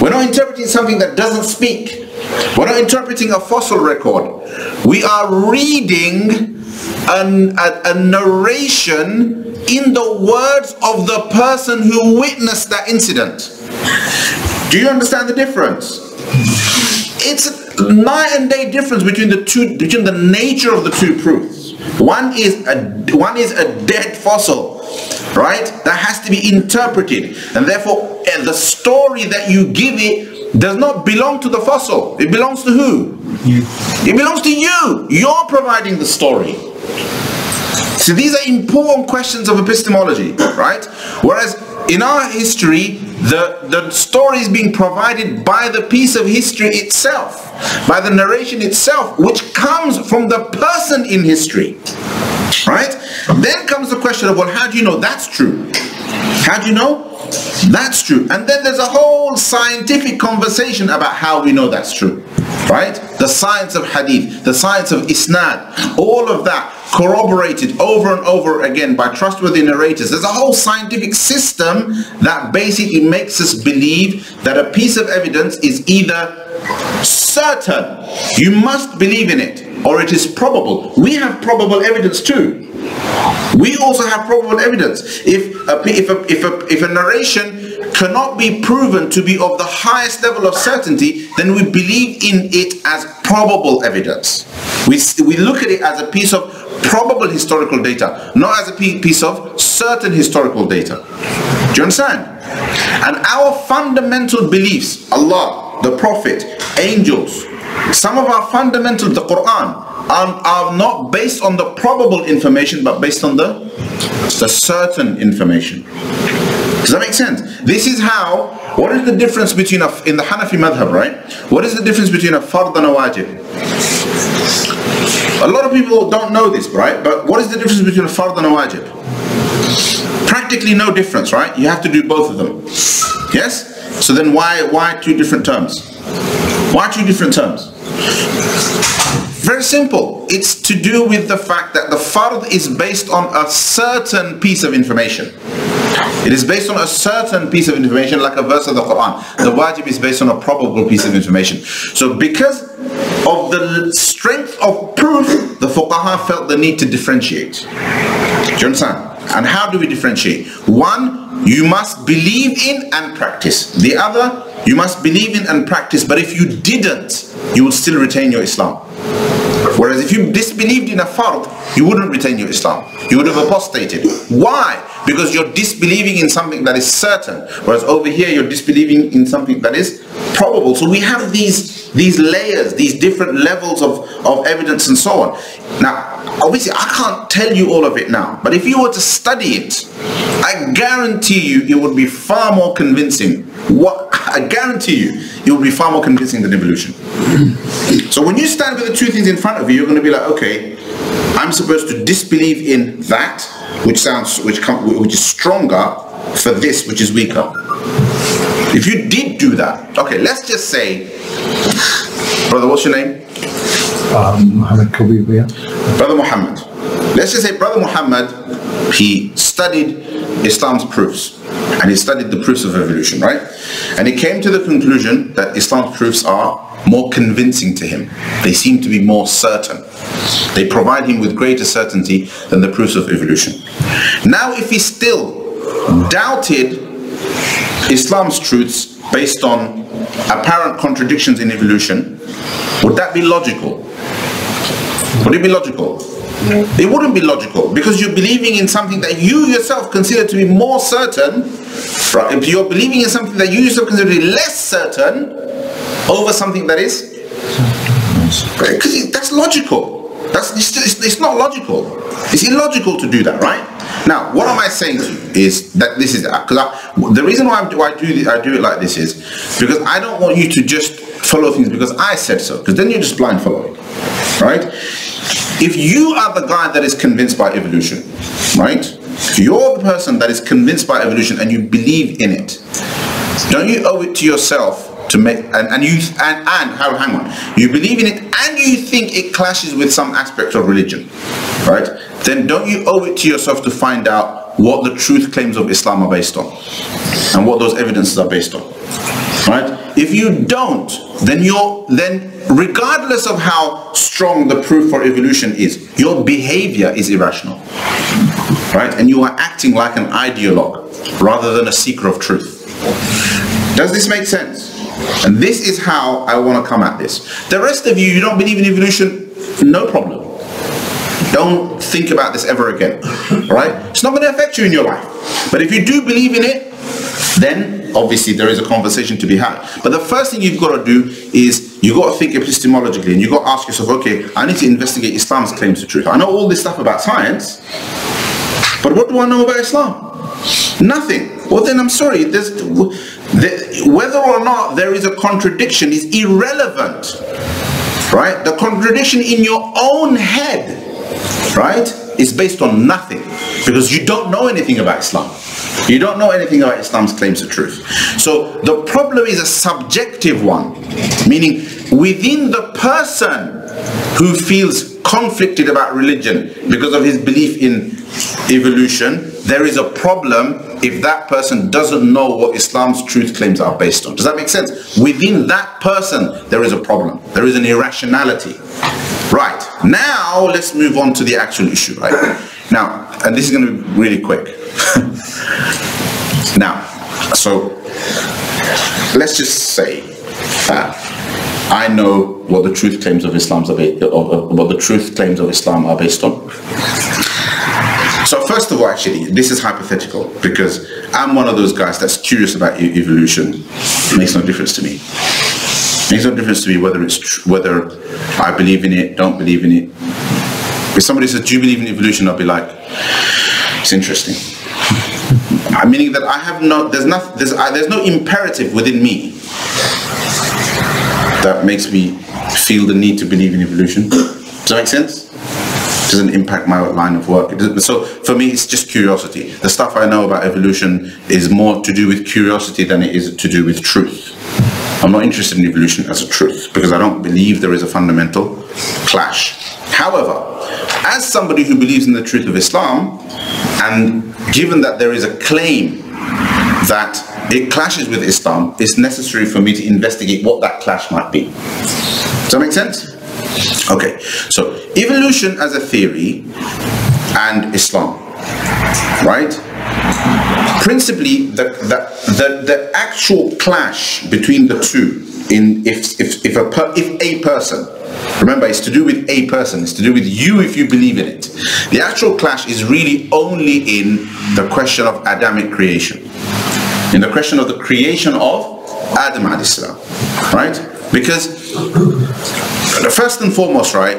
We're not interpreting something that doesn't speak. We're not interpreting a fossil record. We are reading an, a, a narration in the words of the person who witnessed that incident. Do you understand the difference? It's a night and day difference between the two, between the nature of the two proofs. One is a one is a dead fossil, right? That has to be interpreted, and therefore eh, the story that you give it does not belong to the fossil. It belongs to who? You. It belongs to you. You're providing the story. So these are important questions of epistemology, right? Whereas in our history, the, the story is being provided by the piece of history itself, by the narration itself, which comes from the person in history. Right? Then comes the question of, well, how do you know that's true? How do you know? That's true. And then there's a whole scientific conversation about how we know that's true. Right? The science of hadith, the science of isnad, all of that corroborated over and over again by trustworthy narrators. There's a whole scientific system that basically makes us believe that a piece of evidence is either certain, you must believe in it, or it is probable. We have probable evidence too. We also have probable evidence. If a, if a, if a, if a narration cannot be proven to be of the highest level of certainty, then we believe in it as probable evidence. We, we look at it as a piece of probable historical data, not as a piece of certain historical data. Do you understand? And our fundamental beliefs, Allah, the Prophet, angels, some of our fundamental, the Quran, are, are not based on the probable information, but based on the, the certain information. Does that make sense? This is how, what is the difference between, a, in the Hanafi madhab, right? What is the difference between a fard and a wajib? A lot of people don't know this, right? But what is the difference between a fard and a wajib? Practically no difference, right? You have to do both of them. Yes? So then why, why two different terms? Why two different terms? Very simple. It's to do with the fact that the fard is based on a certain piece of information. It is based on a certain piece of information like a verse of the Quran. The wajib is based on a probable piece of information. So because of the strength of proof, the fuqaha felt the need to differentiate. Do you understand? And how do we differentiate? One, you must believe in and practice. The other, you must believe in and practice, but if you didn't, you will still retain your Islam. Whereas if you disbelieved in a fard, you wouldn't retain your Islam. You would have apostated. Why? Because you're disbelieving in something that is certain. Whereas over here, you're disbelieving in something that is probable. So we have these, these layers, these different levels of, of evidence and so on. Now, obviously, I can't tell you all of it now. But if you were to study it, I guarantee you it would be far more convincing. What I guarantee you, it will be far more convincing than evolution. (clears throat) so when you stand with the two things in front of you, you're going to be like, okay, I'm supposed to disbelieve in that, which sounds, which come, which is stronger, for this, which is weaker. If you did do that, okay, let's just say, brother, what's your name? Um, Muhammad Kabir, Brother Muhammad. Let's just say Brother Muhammad, he studied Islam's proofs and he studied the proofs of evolution, right? And he came to the conclusion that Islam's proofs are more convincing to him. They seem to be more certain. They provide him with greater certainty than the proofs of evolution. Now, if he still doubted Islam's truths based on apparent contradictions in evolution, would that be logical? Would it be logical? It wouldn't be logical because you're believing in something that you yourself consider to be more certain. Right? If you're believing in something that you yourself consider to be less certain over something that is, because that's logical. That's it's, it's not logical. It's illogical to do that, right? Now, what am I saying to you is that this is because the reason why, why I do I do it like this is because I don't want you to just follow things because I said so. Because then you're just blind following, right? If you are the guy that is convinced by evolution, right? If you're the person that is convinced by evolution and you believe in it, don't you owe it to yourself to make and, and you and, and how hang on. You believe in it and you think it clashes with some aspect of religion right then don't you owe it to yourself to find out what the truth claims of islam are based on and what those evidences are based on right If you don't, then you're then regardless of how strong the proof for evolution is, your behavior is irrational. Right? And you are acting like an ideologue rather than a seeker of truth. Does this make sense? And this is how I want to come at this. The rest of you, you don't believe in evolution, no problem. Don't think about this ever again. Right? It's not going to affect you in your life. But if you do believe in it, then obviously there is a conversation to be had. But the first thing you've got to do is you've got to think epistemologically and you've got to ask yourself, okay, I need to investigate Islam's claims to truth. I know all this stuff about science, but what do I know about Islam? Nothing. Well then I'm sorry, the, whether or not there is a contradiction is irrelevant. Right? The contradiction in your own head, right, It's based on nothing. Because you don't know anything about Islam. You don't know anything about Islam's claims to truth. So the problem is a subjective one, meaning within the person who feels conflicted about religion because of his belief in evolution, there is a problem if that person doesn't know what Islam's truth claims are based on. Does that make sense? Within that person, there is a problem. There is an irrationality. Right. Now, let's move on to the actual issue, right? Now, and this is going to be really quick. (laughs) now, so let's just say that I know what the truth claims of Islam are based, what the truth claims of Islam are based on. So first of all, actually, this is hypothetical because I'm one of those guys that's curious about evolution. It makes no difference to me. It makes no difference to me whether it's whether I believe in it, don't believe in it. If somebody says, "Do you believe in evolution?" I'll be like, "It's interesting." (laughs) I meaning that I have no, there's not, there's, I, there's no imperative within me that makes me feel the need to believe in evolution. Does that make sense? Doesn't impact my line of work. So for me, it's just curiosity. The stuff I know about evolution is more to do with curiosity than it is to do with truth. I'm not interested in evolution as a truth because I don't believe there is a fundamental clash. However, as somebody who believes in the truth of Islam, and given that there is a claim that it clashes with Islam, it's necessary for me to investigate what that clash might be. Does that make sense? Okay, so evolution as a theory and Islam, right? Principally, the, the, the, the actual clash between the two, in if, if, if, a, per, if a person, remember it's to do with a person, it's to do with you if you believe in it. The actual clash is really only in the question of Adamic creation in the question of the creation of Adam salam, right? Because first and foremost, right,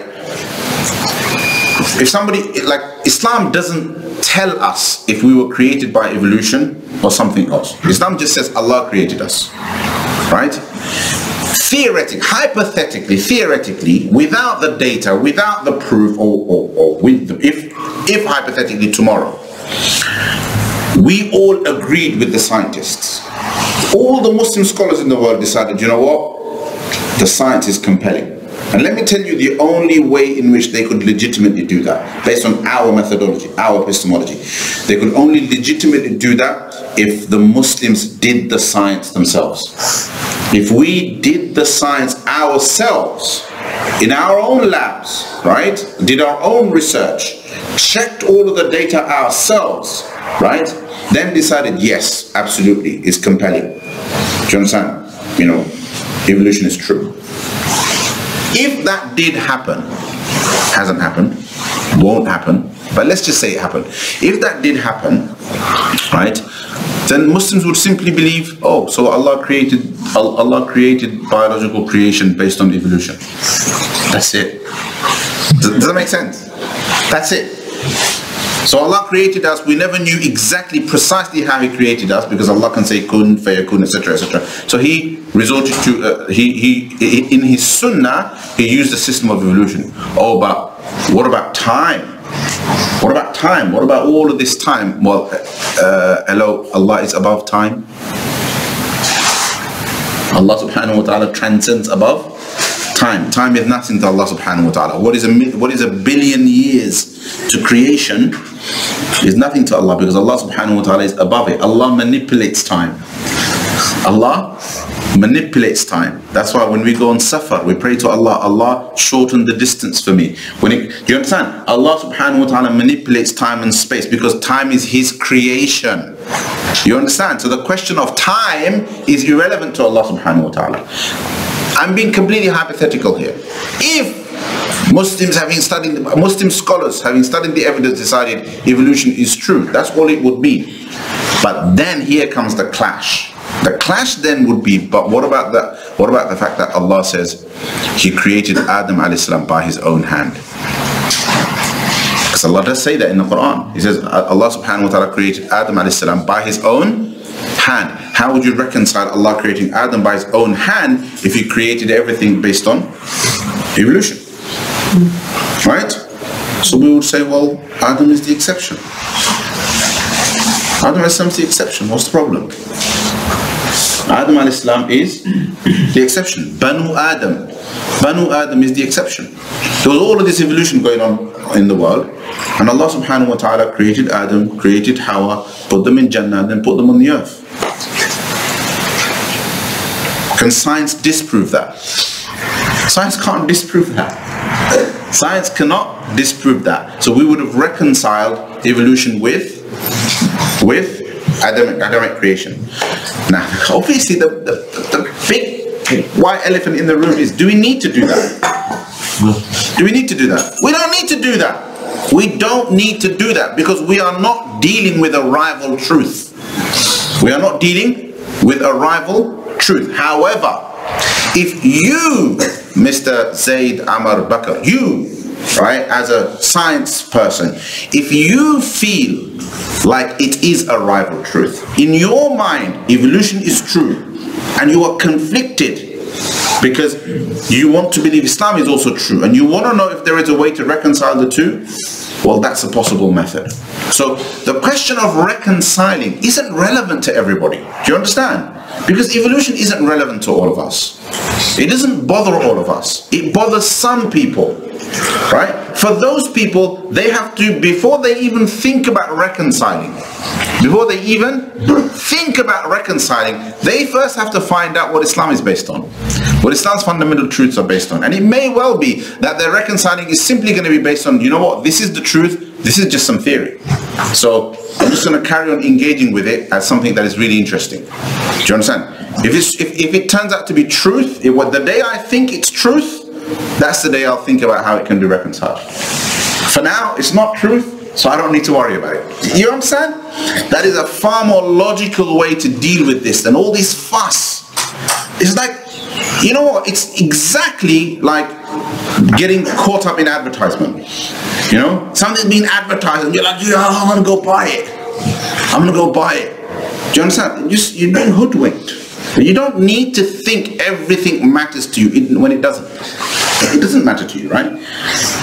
if somebody, like Islam doesn't tell us if we were created by evolution or something else. Islam just says Allah created us, right? Theoretically, hypothetically, theoretically, without the data, without the proof, or, or, or with the, if, if hypothetically tomorrow, we all agreed with the scientists. All the Muslim scholars in the world decided, you know what? The science is compelling. And let me tell you the only way in which they could legitimately do that, based on our methodology, our epistemology. They could only legitimately do that if the Muslims did the science themselves. If we did the science ourselves, in our own labs, right? Did our own research, checked all of the data ourselves, right? Then decided, yes, absolutely, it's compelling. Do you understand? You know, evolution is true. If that did happen, hasn't happened, won't happen, but let's just say it happened. If that did happen, right, then Muslims would simply believe, oh, so Allah created Allah created biological creation based on evolution. That's it. Does, does that make sense? That's it. So Allah created us. We never knew exactly precisely how He created us because Allah can say kun, fayakun, etc., etc. So He resorted to uh, he, he in His Sunnah He used the system of evolution. Oh, but what about time? What about time? What about all of this time? Well, uh, hello, Allah is above time. Allah subhanahu wa ta'ala transcends above time. Time is nothing to Allah subhanahu wa ta'ala. What is a what is a billion years to creation is nothing to Allah because Allah subhanahu wa ta'ala is above it. Allah manipulates time. Allah manipulates time. That's why when we go on safar, we pray to Allah, Allah shorten the distance for me. When it, do you understand? Allah subhanahu wa ta'ala manipulates time and space because time is his creation. You understand? So the question of time is irrelevant to Allah subhanahu wa ta'ala. I'm being completely hypothetical here. If Muslims having studied, Muslim scholars having studied the evidence decided evolution is true, that's all it would be. But then here comes the clash. The clash then would be, but what about the what about the fact that Allah says He created Adam salam by His own hand? Because Allah does say that in the Quran. He says Allah subhanahu wa ta'ala created Adam salam by His own hand. How would you reconcile Allah creating Adam by His own hand if He created everything based on evolution? Right? So we would say, well, Adam is the exception. Adam is the exception. What's the problem? Adam al-Islam is the exception. Banu Adam. Banu Adam is the exception. There was all of this evolution going on in the world. And Allah subhanahu wa ta'ala created Adam, created Hawa, put them in Jannah, then put them on the earth. Can science disprove that? Science can't disprove that. Science cannot disprove that. So we would have reconciled evolution with with Adamic, Adamic creation. Now, obviously, the, the, the big white elephant in the room is do we need to do that? Do we need to do that? We don't need to do that. We don't need to do that because we are not dealing with a rival truth. We are not dealing with a rival truth. However, if you, Mr. Zaid Amar Bakr, you, right, as a science person, if you feel like it is a rival truth, in your mind, evolution is true, and you are conflicted because you want to believe Islam is also true, and you want to know if there is a way to reconcile the two, well, that's a possible method. So the question of reconciling isn't relevant to everybody. Do you understand? Because evolution isn't relevant to all of us. It doesn't bother all of us. It bothers some people. Right? For those people, they have to, before they even think about reconciling, before they even think about reconciling, they first have to find out what Islam is based on. What Islam's fundamental truths are based on. And it may well be that their reconciling is simply going to be based on, you know what, this is the truth, this is just some theory. So I'm just going to carry on engaging with it as something that is really interesting. Do you understand? If, if, if it turns out to be truth, the day I think it's truth, that's the day I'll think about how it can be reconciled. For now, it's not truth, so I don't need to worry about it. You understand? That is a far more logical way to deal with this than all this fuss. It's like, you know what? It's exactly like getting caught up in advertisement. You know, something's being advertised and you're like, yeah, I'm gonna go buy it. I'm gonna go buy it. Do you understand? Just you're being hoodwinked. You don't need to think everything matters to you when it doesn't. It doesn't matter to you, right?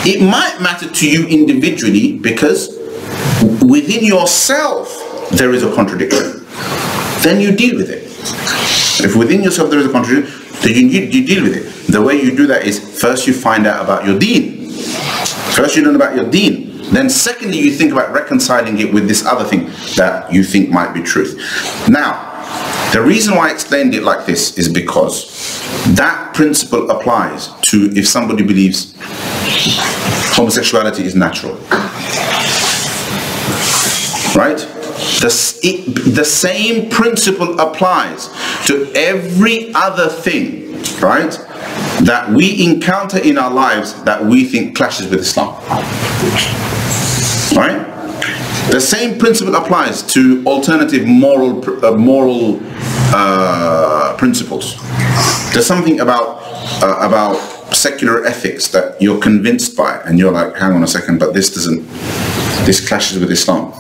It might matter to you individually because within yourself there is a contradiction. Then you deal with it. If within yourself there is a contradiction, then you, you deal with it. The way you do that is first you find out about your deen. First you learn about your deen. Then secondly you think about reconciling it with this other thing that you think might be truth. Now, the reason why I explained it like this is because that principle applies to if somebody believes homosexuality is natural. Right? The, it, the same principle applies to every other thing, right, that we encounter in our lives that we think clashes with Islam. Right? The same principle applies to alternative moral, uh, moral uh, principles. There's something about uh, about secular ethics that you're convinced by, and you're like, hang on a second, but this doesn't, this clashes with Islam.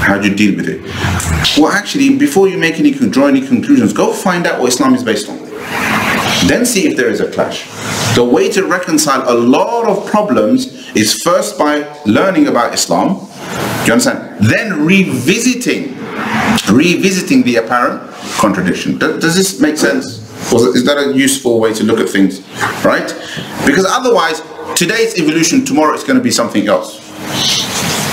How do you deal with it? Well, actually, before you make any draw any conclusions, go find out what Islam is based on. Then see if there is a clash. The way to reconcile a lot of problems is first by learning about Islam. Do you understand? Then revisiting, revisiting the apparent contradiction. Does, this make sense? Is that a useful way to look at things, right? Because otherwise, today's evolution, tomorrow it's going to be something else.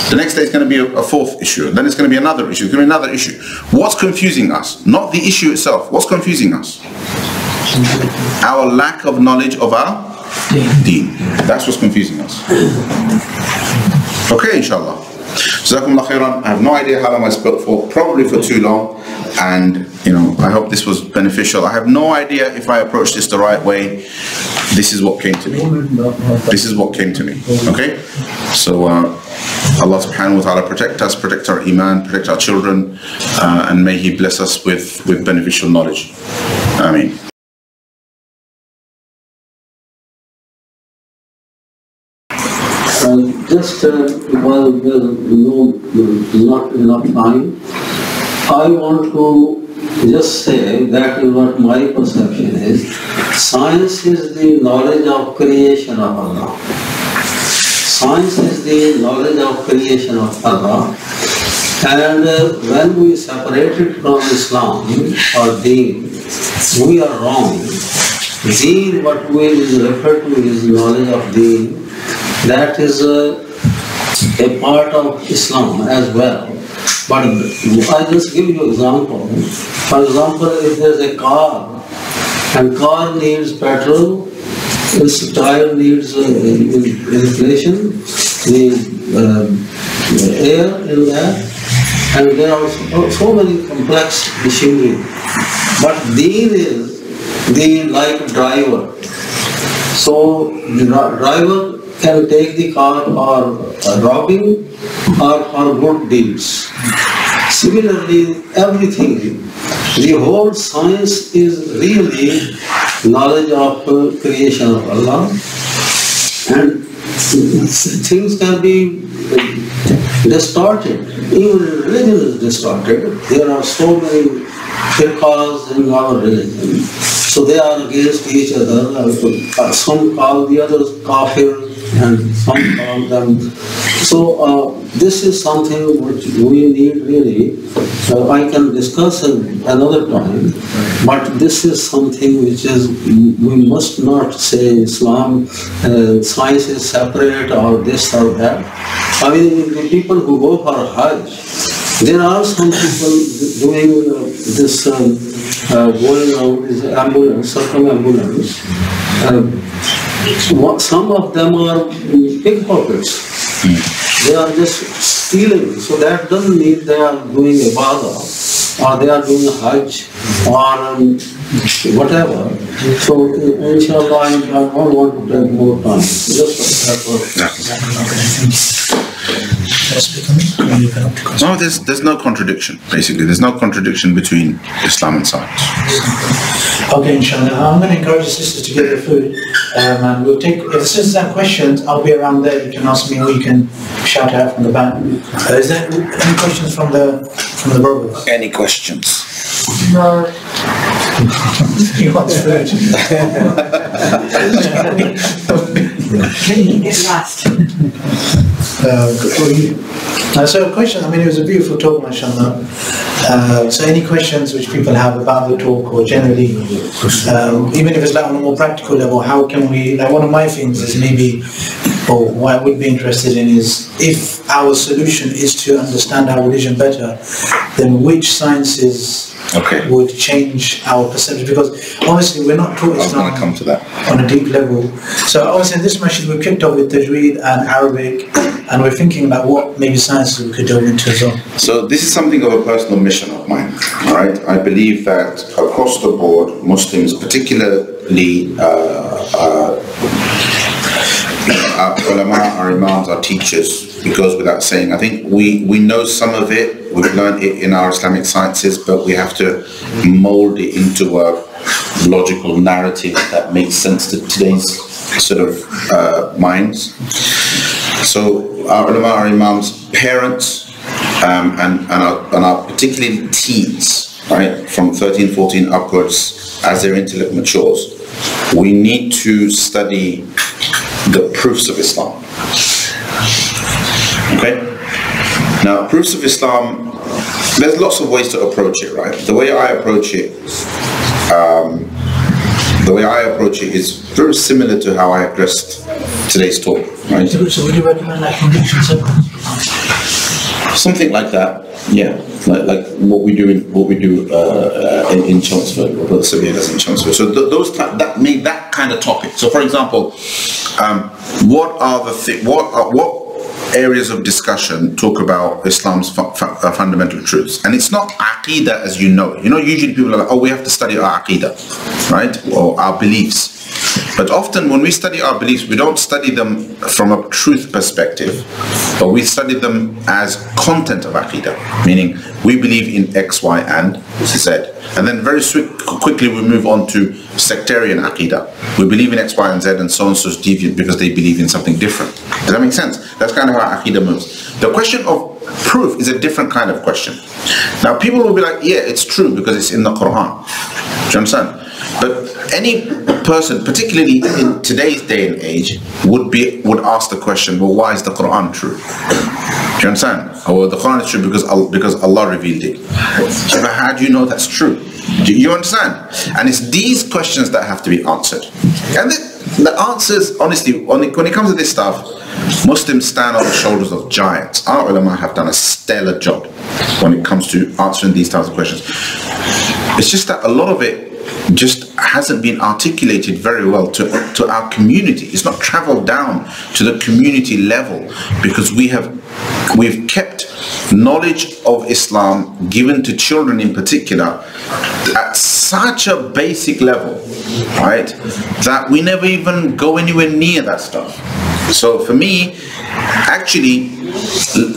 The next day it's going to be a, a, fourth issue. Then it's going to be another issue. It's going to be another issue. What's confusing us? Not the issue itself. What's confusing us? Our lack of knowledge of our deen. That's what's confusing us. Okay, inshallah. Jazakumullah khairan. I have no idea how long I spoke for, probably for too long. And, you know, I hope this was beneficial. I have no idea if I approached this the right way. This is what came to me. This is what came to me. Okay? So, uh, Allah subhanahu wa ta'ala protect us, protect our iman, protect our children, uh, and may He bless us with, with beneficial knowledge. Ameen. Uh, just uh, while there's no, not enough time, I want to just say that is what my perception is. Science is the knowledge of creation of Allah. Science is the knowledge of creation of Allah. And uh, when we separate it from Islam or Deen, we are wrong. Deen, what we is referred to is knowledge of Deen. That is a part of Islam as well. But I just give you example. For example, if there's a car and car needs petrol, its tire needs uh, inflation, the uh, air in there, and there are so, so many complex machinery. But Deen is the like driver. So the driver can take the car for robbing or for good deeds. Similarly, everything, the whole science is really knowledge of creation of Allah and things can be distorted. Even religion is distorted. There are so many firqas in our religion. So they are against each other. Some call the others kafir and some call them. So uh, this is something which we need really. Uh, I can discuss another time, but this is something which is we must not say Islam uh, science is separate or this or that. I mean, the people who go for Hajj, there are some people doing uh, this um, uh, going around this ambulance, circumambulance. Uh, some of them are pickpockets. They are just stealing, so that doesn't mean they are doing ibadah or they are doing hajj or um, whatever. So inshallah, I don't want to take more time. Just that was. No, there's there's no contradiction. Basically, there's no contradiction between Islam and science. Okay, inshallah. I'm going to encourage the sisters to get their food. Um, and we'll take, if the sisters have questions, I'll be around there. You can ask me or you can shout out from the back. Uh, is there any questions from the, from the brothers? Any questions? No. (laughs) he wants food. (laughs) Get lost. Uh. Uh, so question, I mean, it was a beautiful talk, mashallah. Uh, so any questions which people have about the talk or generally, um, even if it's like on a more practical level, how can we, like one of my things is maybe, or what I would be interested in is if our solution is to understand our religion better, then which sciences Okay. would change our perception? Because honestly, we're not taught Islam come to that. on a deep level. So obviously in this masjid we kicked off with Tajweed and Arabic and we're thinking about what maybe sciences we could delve into as well. So this is something of a personal mission of mine. Right, I believe that across the board, Muslims, particularly uh, uh, our ulama, our imams, our teachers, it goes without saying. I think we, we know some of it, we've learned it in our Islamic sciences, but we have to mold it into a logical narrative that makes sense to today's sort of uh, minds. So our ulama, our imams, parents, um, and, and, our, and our particularly teens, right, from 13, 14 upwards, as their intellect matures, we need to study the proofs of Islam. Okay? Now, proofs of Islam, there's lots of ways to approach it, right? The way I approach it, um, the way I approach it is very similar to how I addressed today's talk, right? So would you recommend like conviction circles? Something like that. Yeah, like, like what we do in what we do uh, uh, in, in Chelmsford, or Brother Sabir does in Chelmsford. So th- those that made that kind of topic. So, for example, um, what are the thi- what are, what areas of discussion talk about Islam's fu- fu- uh, fundamental truths? And it's not aqidah as you know. You know, usually people are like, oh, we have to study our aqidah, right, or our beliefs. But often when we study our beliefs, we don't study them from a truth perspective, but we study them as content of Aqidah, meaning we believe in X, Y, and Z. And then very quickly we move on to sectarian Aqidah. We believe in X, Y, and Z, and so and so deviant because they believe in something different. Does that make sense? That's kind of how Aqidah moves. The question of proof is a different kind of question. Now people will be like, yeah, it's true because it's in the Quran. Do you understand? But any person, particularly in today's day and age, would be would ask the question, well, why is the Quran true? Do you understand? Oh, well, the Quran is true because Allah, because Allah revealed it. But how do you know that's true? Do you understand? And it's these questions that have to be answered. And the, the answers, honestly, when it, when it comes to this stuff, Muslims stand on the shoulders of giants. Our ulama have done a stellar job when it comes to answering these types of questions. It's just that a lot of it just hasn't been articulated very well to, to our community. It's not traveled down to the community level because we have we've kept knowledge of Islam given to children in particular at such a basic level, right? That we never even go anywhere near that stuff. So for me, actually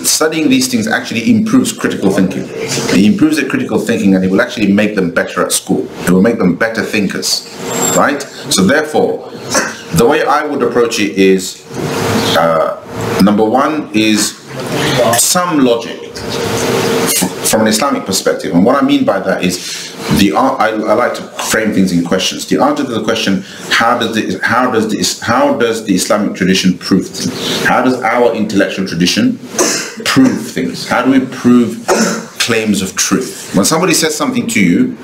studying these things actually improves critical thinking. It improves their critical thinking and it will actually make them better at school. It will make them better thinkers, right? So therefore, the way I would approach it is, uh, number one is some logic from an Islamic perspective. And what I mean by that is the I, I like to frame things in questions. The answer to the question, how does the how does the how does the Islamic tradition prove things? How does our intellectual tradition prove things? How do we prove claims of truth? When somebody says something to you,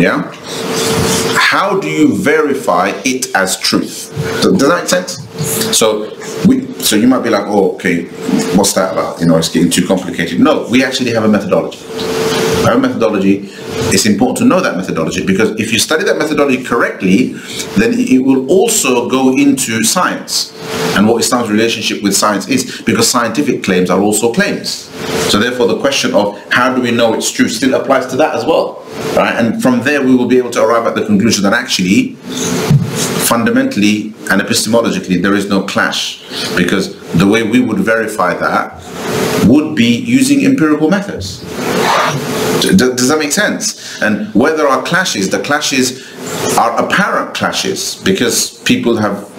yeah, how do you verify it as truth? Does that make sense? So we so you might be like, oh, okay, what's that about? You know, it's getting too complicated. No, we actually have a methodology. Have methodology. It's important to know that methodology because if you study that methodology correctly, then it will also go into science and what Islam's relationship with science is because scientific claims are also claims. So therefore the question of how do we know it's true still applies to that as well. Right? And from there we will be able to arrive at the conclusion that actually fundamentally and epistemologically there is no clash because the way we would verify that would be using empirical methods. Does that make sense? And where there are clashes, the clashes are apparent clashes because people have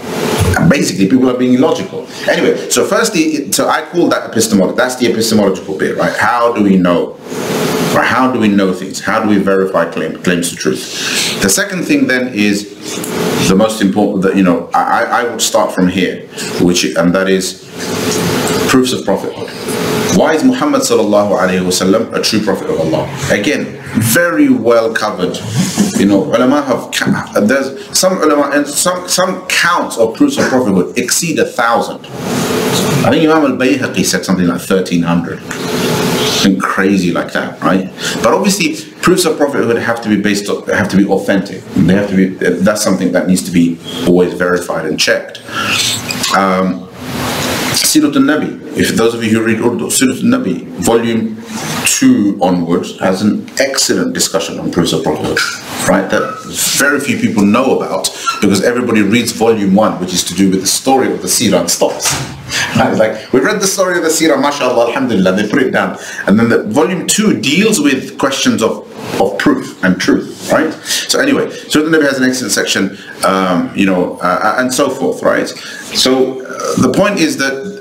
basically people are being illogical. Anyway, so firstly, so I call that epistemology. That's the epistemological bit, right? How do we know? Right? How do we know things? How do we verify claim, claims to truth? The second thing then is the most important. That you know, I, I would start from here, which and that is proofs of prophethood. Why is Muhammad sallallahu alaihi wasallam a true prophet of Allah? Again, very well covered. You know, ulama have there's some ulama and some some counts of proofs of prophethood exceed a thousand. I think Imam al-Bayhaqi said something like thirteen hundred. Something crazy like that, right? But obviously, proofs of prophethood have to be based on, have to be authentic. They have to be. That's something that needs to be always verified and checked. Um, Sirat al-Nabi, if those of you who read Urdu, Sirat al-Nabi, volume 2 onwards, has an excellent discussion on proofs of prophethood, right? That very few people know about because everybody reads volume 1, which is to do with the story of the Sirah and stops. (laughs) Right? Like, we read the story of the Sirah, mashallah, alhamdulillah, they put it down. And then the volume 2 deals with questions of, of proof and truth, right? So anyway, Sirat al-Nabi has an excellent section, um, you know, uh, and so forth, right? So uh, the point is that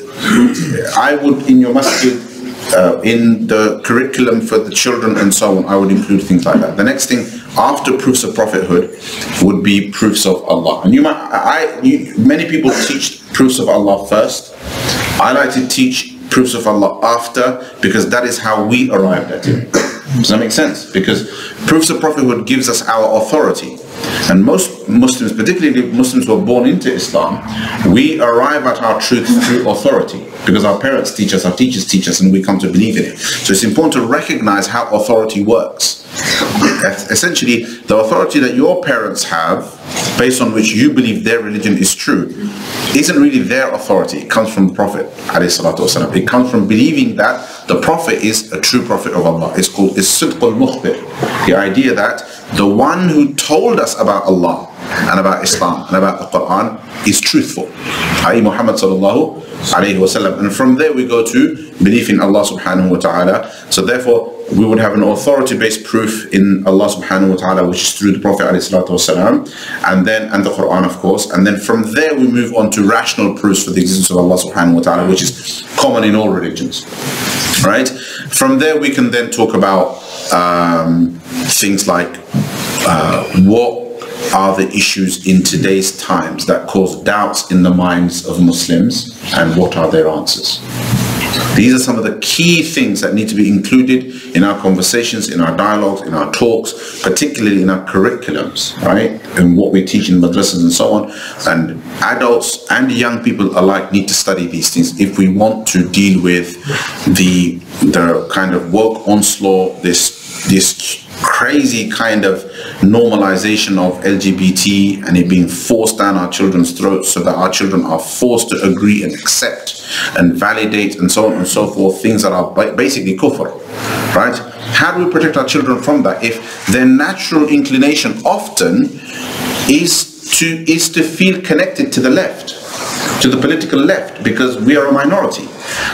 I would, in your masjid, uh, in the curriculum for the children and so on, I would include things like that. The next thing after proofs of prophethood would be proofs of Allah. And you might, I, you, many people teach proofs of Allah first. I like to teach proofs of Allah after because that is how we arrived at it. Does that make sense? Because proofs of prophethood gives us our authority. And most Muslims, particularly Muslims who are born into Islam, we arrive at our truth through authority because our parents teach us, our teachers teach us, and we come to believe in it. So it's important to recognize how authority works. (coughs) Essentially, the authority that your parents have, based on which you believe their religion is true, isn't really their authority. It comes from the Prophet. It comes from believing that the Prophet is a true Prophet of Allah. It's called Sidq al-Mukhbir. The idea that the one who told us about Allah and about Islam and about the Quran is truthful. i.e. Muhammad sallallahu alayhi wasallam. And from there we go to belief in Allah subhanahu wa ta'ala. So therefore we would have an authority-based proof in Allah subhanahu wa ta'ala which is through the Prophet wasalam, and then and the Quran of course and then from there we move on to rational proofs for the existence of Allah subhanahu wa ta'ala which is common in all religions right from there we can then talk about um, things like uh, what are the issues in today's times that cause doubts in the minds of Muslims and what are their answers. These are some of the key things that need to be included in our conversations, in our dialogues, in our talks, particularly in our curriculums, right? And what we teach in madrasas and so on. And adults and young people alike need to study these things if we want to deal with the the kind of woke onslaught, this this crazy kind of normalization of LGBT and it being forced down our children's throats so that our children are forced to agree and accept and validate and so on and so forth, things that are basically kufr, right? How do we protect our children from that if their natural inclination often is to is to feel connected to the left, to the political left, because we are a minority.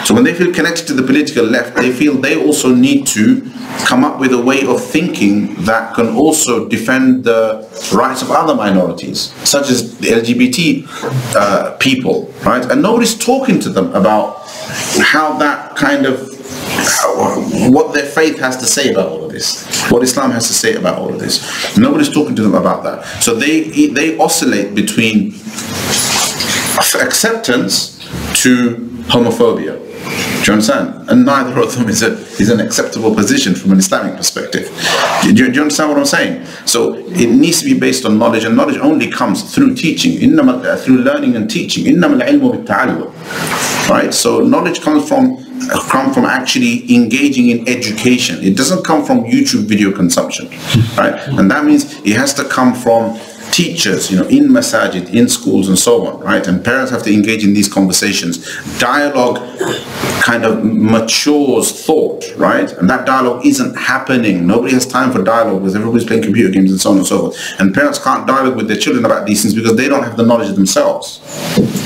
So when they feel connected to the political left, they feel they also need to come up with a way of thinking that can also defend the rights of other minorities, such as the LGBT uh, people, right? And nobody's talking to them about how that kind of what their faith has to say about all of this, what Islam has to say about all of this. Nobody's talking to them about that. So they they oscillate between acceptance to homophobia. Do you understand? And neither of them is, a, is an acceptable position from an Islamic perspective. Do you, do you understand what I'm saying? So it needs to be based on knowledge, and knowledge only comes through teaching, uh, through learning and teaching. Right? So knowledge comes from uh, come from actually engaging in education. It doesn't come from YouTube video consumption, right? And that means it has to come from teachers, you know, in masajid, in schools and so on, right? And parents have to engage in these conversations. Dialogue kind of matures thought, right? And that dialogue isn't happening. Nobody has time for dialogue because everybody's playing computer games and so on and so forth. And parents can't dialogue with their children about these things because they don't have the knowledge themselves,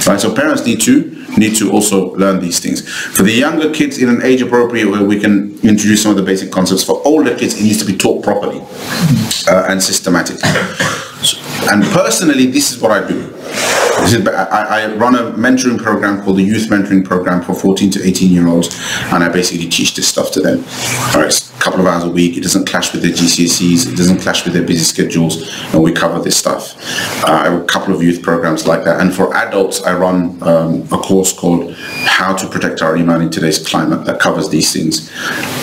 right? So parents need to need to also learn these things. For the younger kids in an age appropriate where we can introduce some of the basic concepts. For older kids, it needs to be taught properly uh, and systematically. And personally, this is what I do. I, run a mentoring program called the Youth Mentoring Program for 14 to 18 year olds, and I basically teach this stuff to them. All right, a couple of hours a week. It doesn't clash with their GCSEs. It doesn't clash with their busy schedules, and we cover this stuff. Uh, a couple of youth programs like that, and for adults, I run um, a course called How to Protect Our Iman in Today's Climate that covers these things,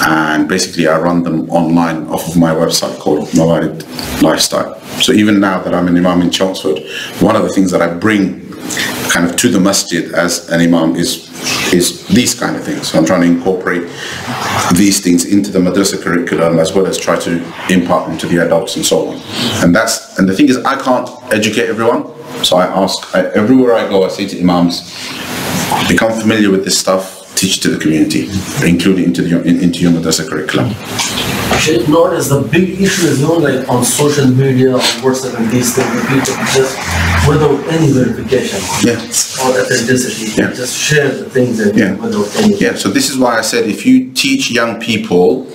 and basically I run them online off of my website called Mawarid Lifestyle. So even now that I'm an imam in Chelmsford, one of the things that I bring kind of to the masjid as an imam is is these kind of things. So I'm trying to incorporate these things into the madrasa curriculum as well as try to impart them to the adults and so on. And that's and the thing is I can't educate everyone. So I ask I, everywhere I go I say to imams, become familiar with this stuff, teach to the community, including into the in, into your madrasa curriculum. Sheikh Nord is the big issue is known like on social media, on WhatsApp and these things, people just without any verification yeah. or authenticity, yeah. just share the things that yeah. without any. Yeah, so this is why I said if you teach young people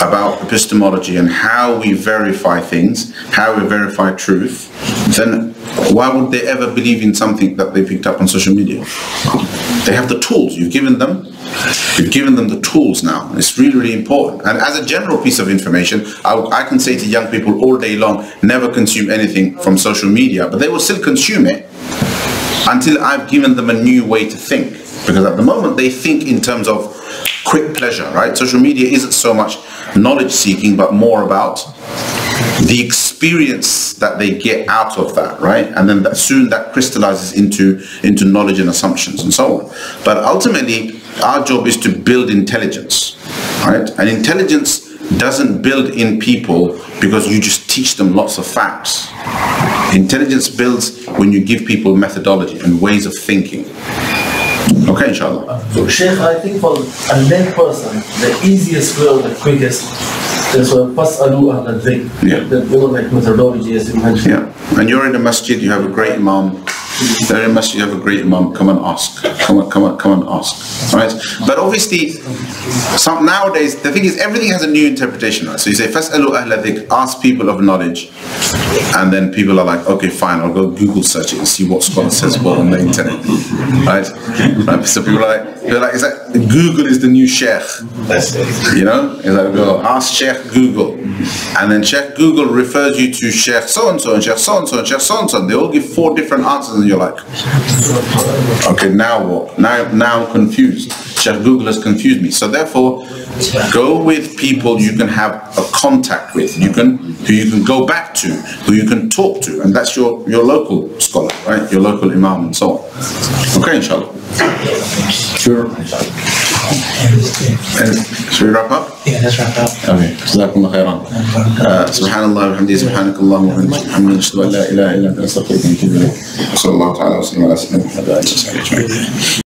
about epistemology and how we verify things, how we verify truth, then why would they ever believe in something that they picked up on social media? They have the tools. You've given them You've given them the tools now. It's really, really important. And as a general piece of information, I, I, can say to young people all day long, never consume anything from social media, but they will still consume it until I've given them a new way to think. Because at the moment, they think in terms of quick pleasure, right? Social media isn't so much knowledge seeking, but more about the experience that they get out of that, right? And then that soon that crystallizes into into knowledge and assumptions and so on. But ultimately, our job is to build intelligence, right? And intelligence doesn't build in people because you just teach them lots of facts. Intelligence builds when you give people methodology and ways of thinking. Okay, inshallah. So, Sheikh, I think for a lay person, the easiest way or the quickest is for Fas'alu Ahl al-Dhikr. Yeah. The, the like methodology as you mentioned. Yeah. And you're in the masjid, you have a great imam, (laughs) A masjid, you have a great imam. Come and ask. Come on, come on, come and ask. Right? But obviously, some nowadays the thing is everything has a new interpretation. Right? So you say "Fas'alu ahla dhikr," ask people of knowledge, and then people are like, okay, fine, I'll go Google search it and see what scholar says what on the internet. Right? (laughs) right? So people are like, are like, is that Google is the new sheikh? You know, it's like go ask Sheikh Google, and then Sheikh Google refers you to Sheikh so and so and Sheikh so and so and Sheikh so and so. They all give four different answers, and you're like, okay, now what? Now, now I'm confused. Sheikh Google has confused me. So therefore, go with people you can have a contact with, you can who you can go back to, who you can talk to, and that's your your local scholar, right? Your local imam and so on. Okay, inshallah. Sure. Should we wrap up? Yeah, let's wrap up. Okay. جزاكم الله خيرا. سبحان الله وبحمده سبحانك اللهم وبحمدك نشهد ان لا اله الا انت نستغفرك ونتوب اليك. صلى الله تعالى وسلم على سيدنا محمد وعلى اله وصحبه اجمعين.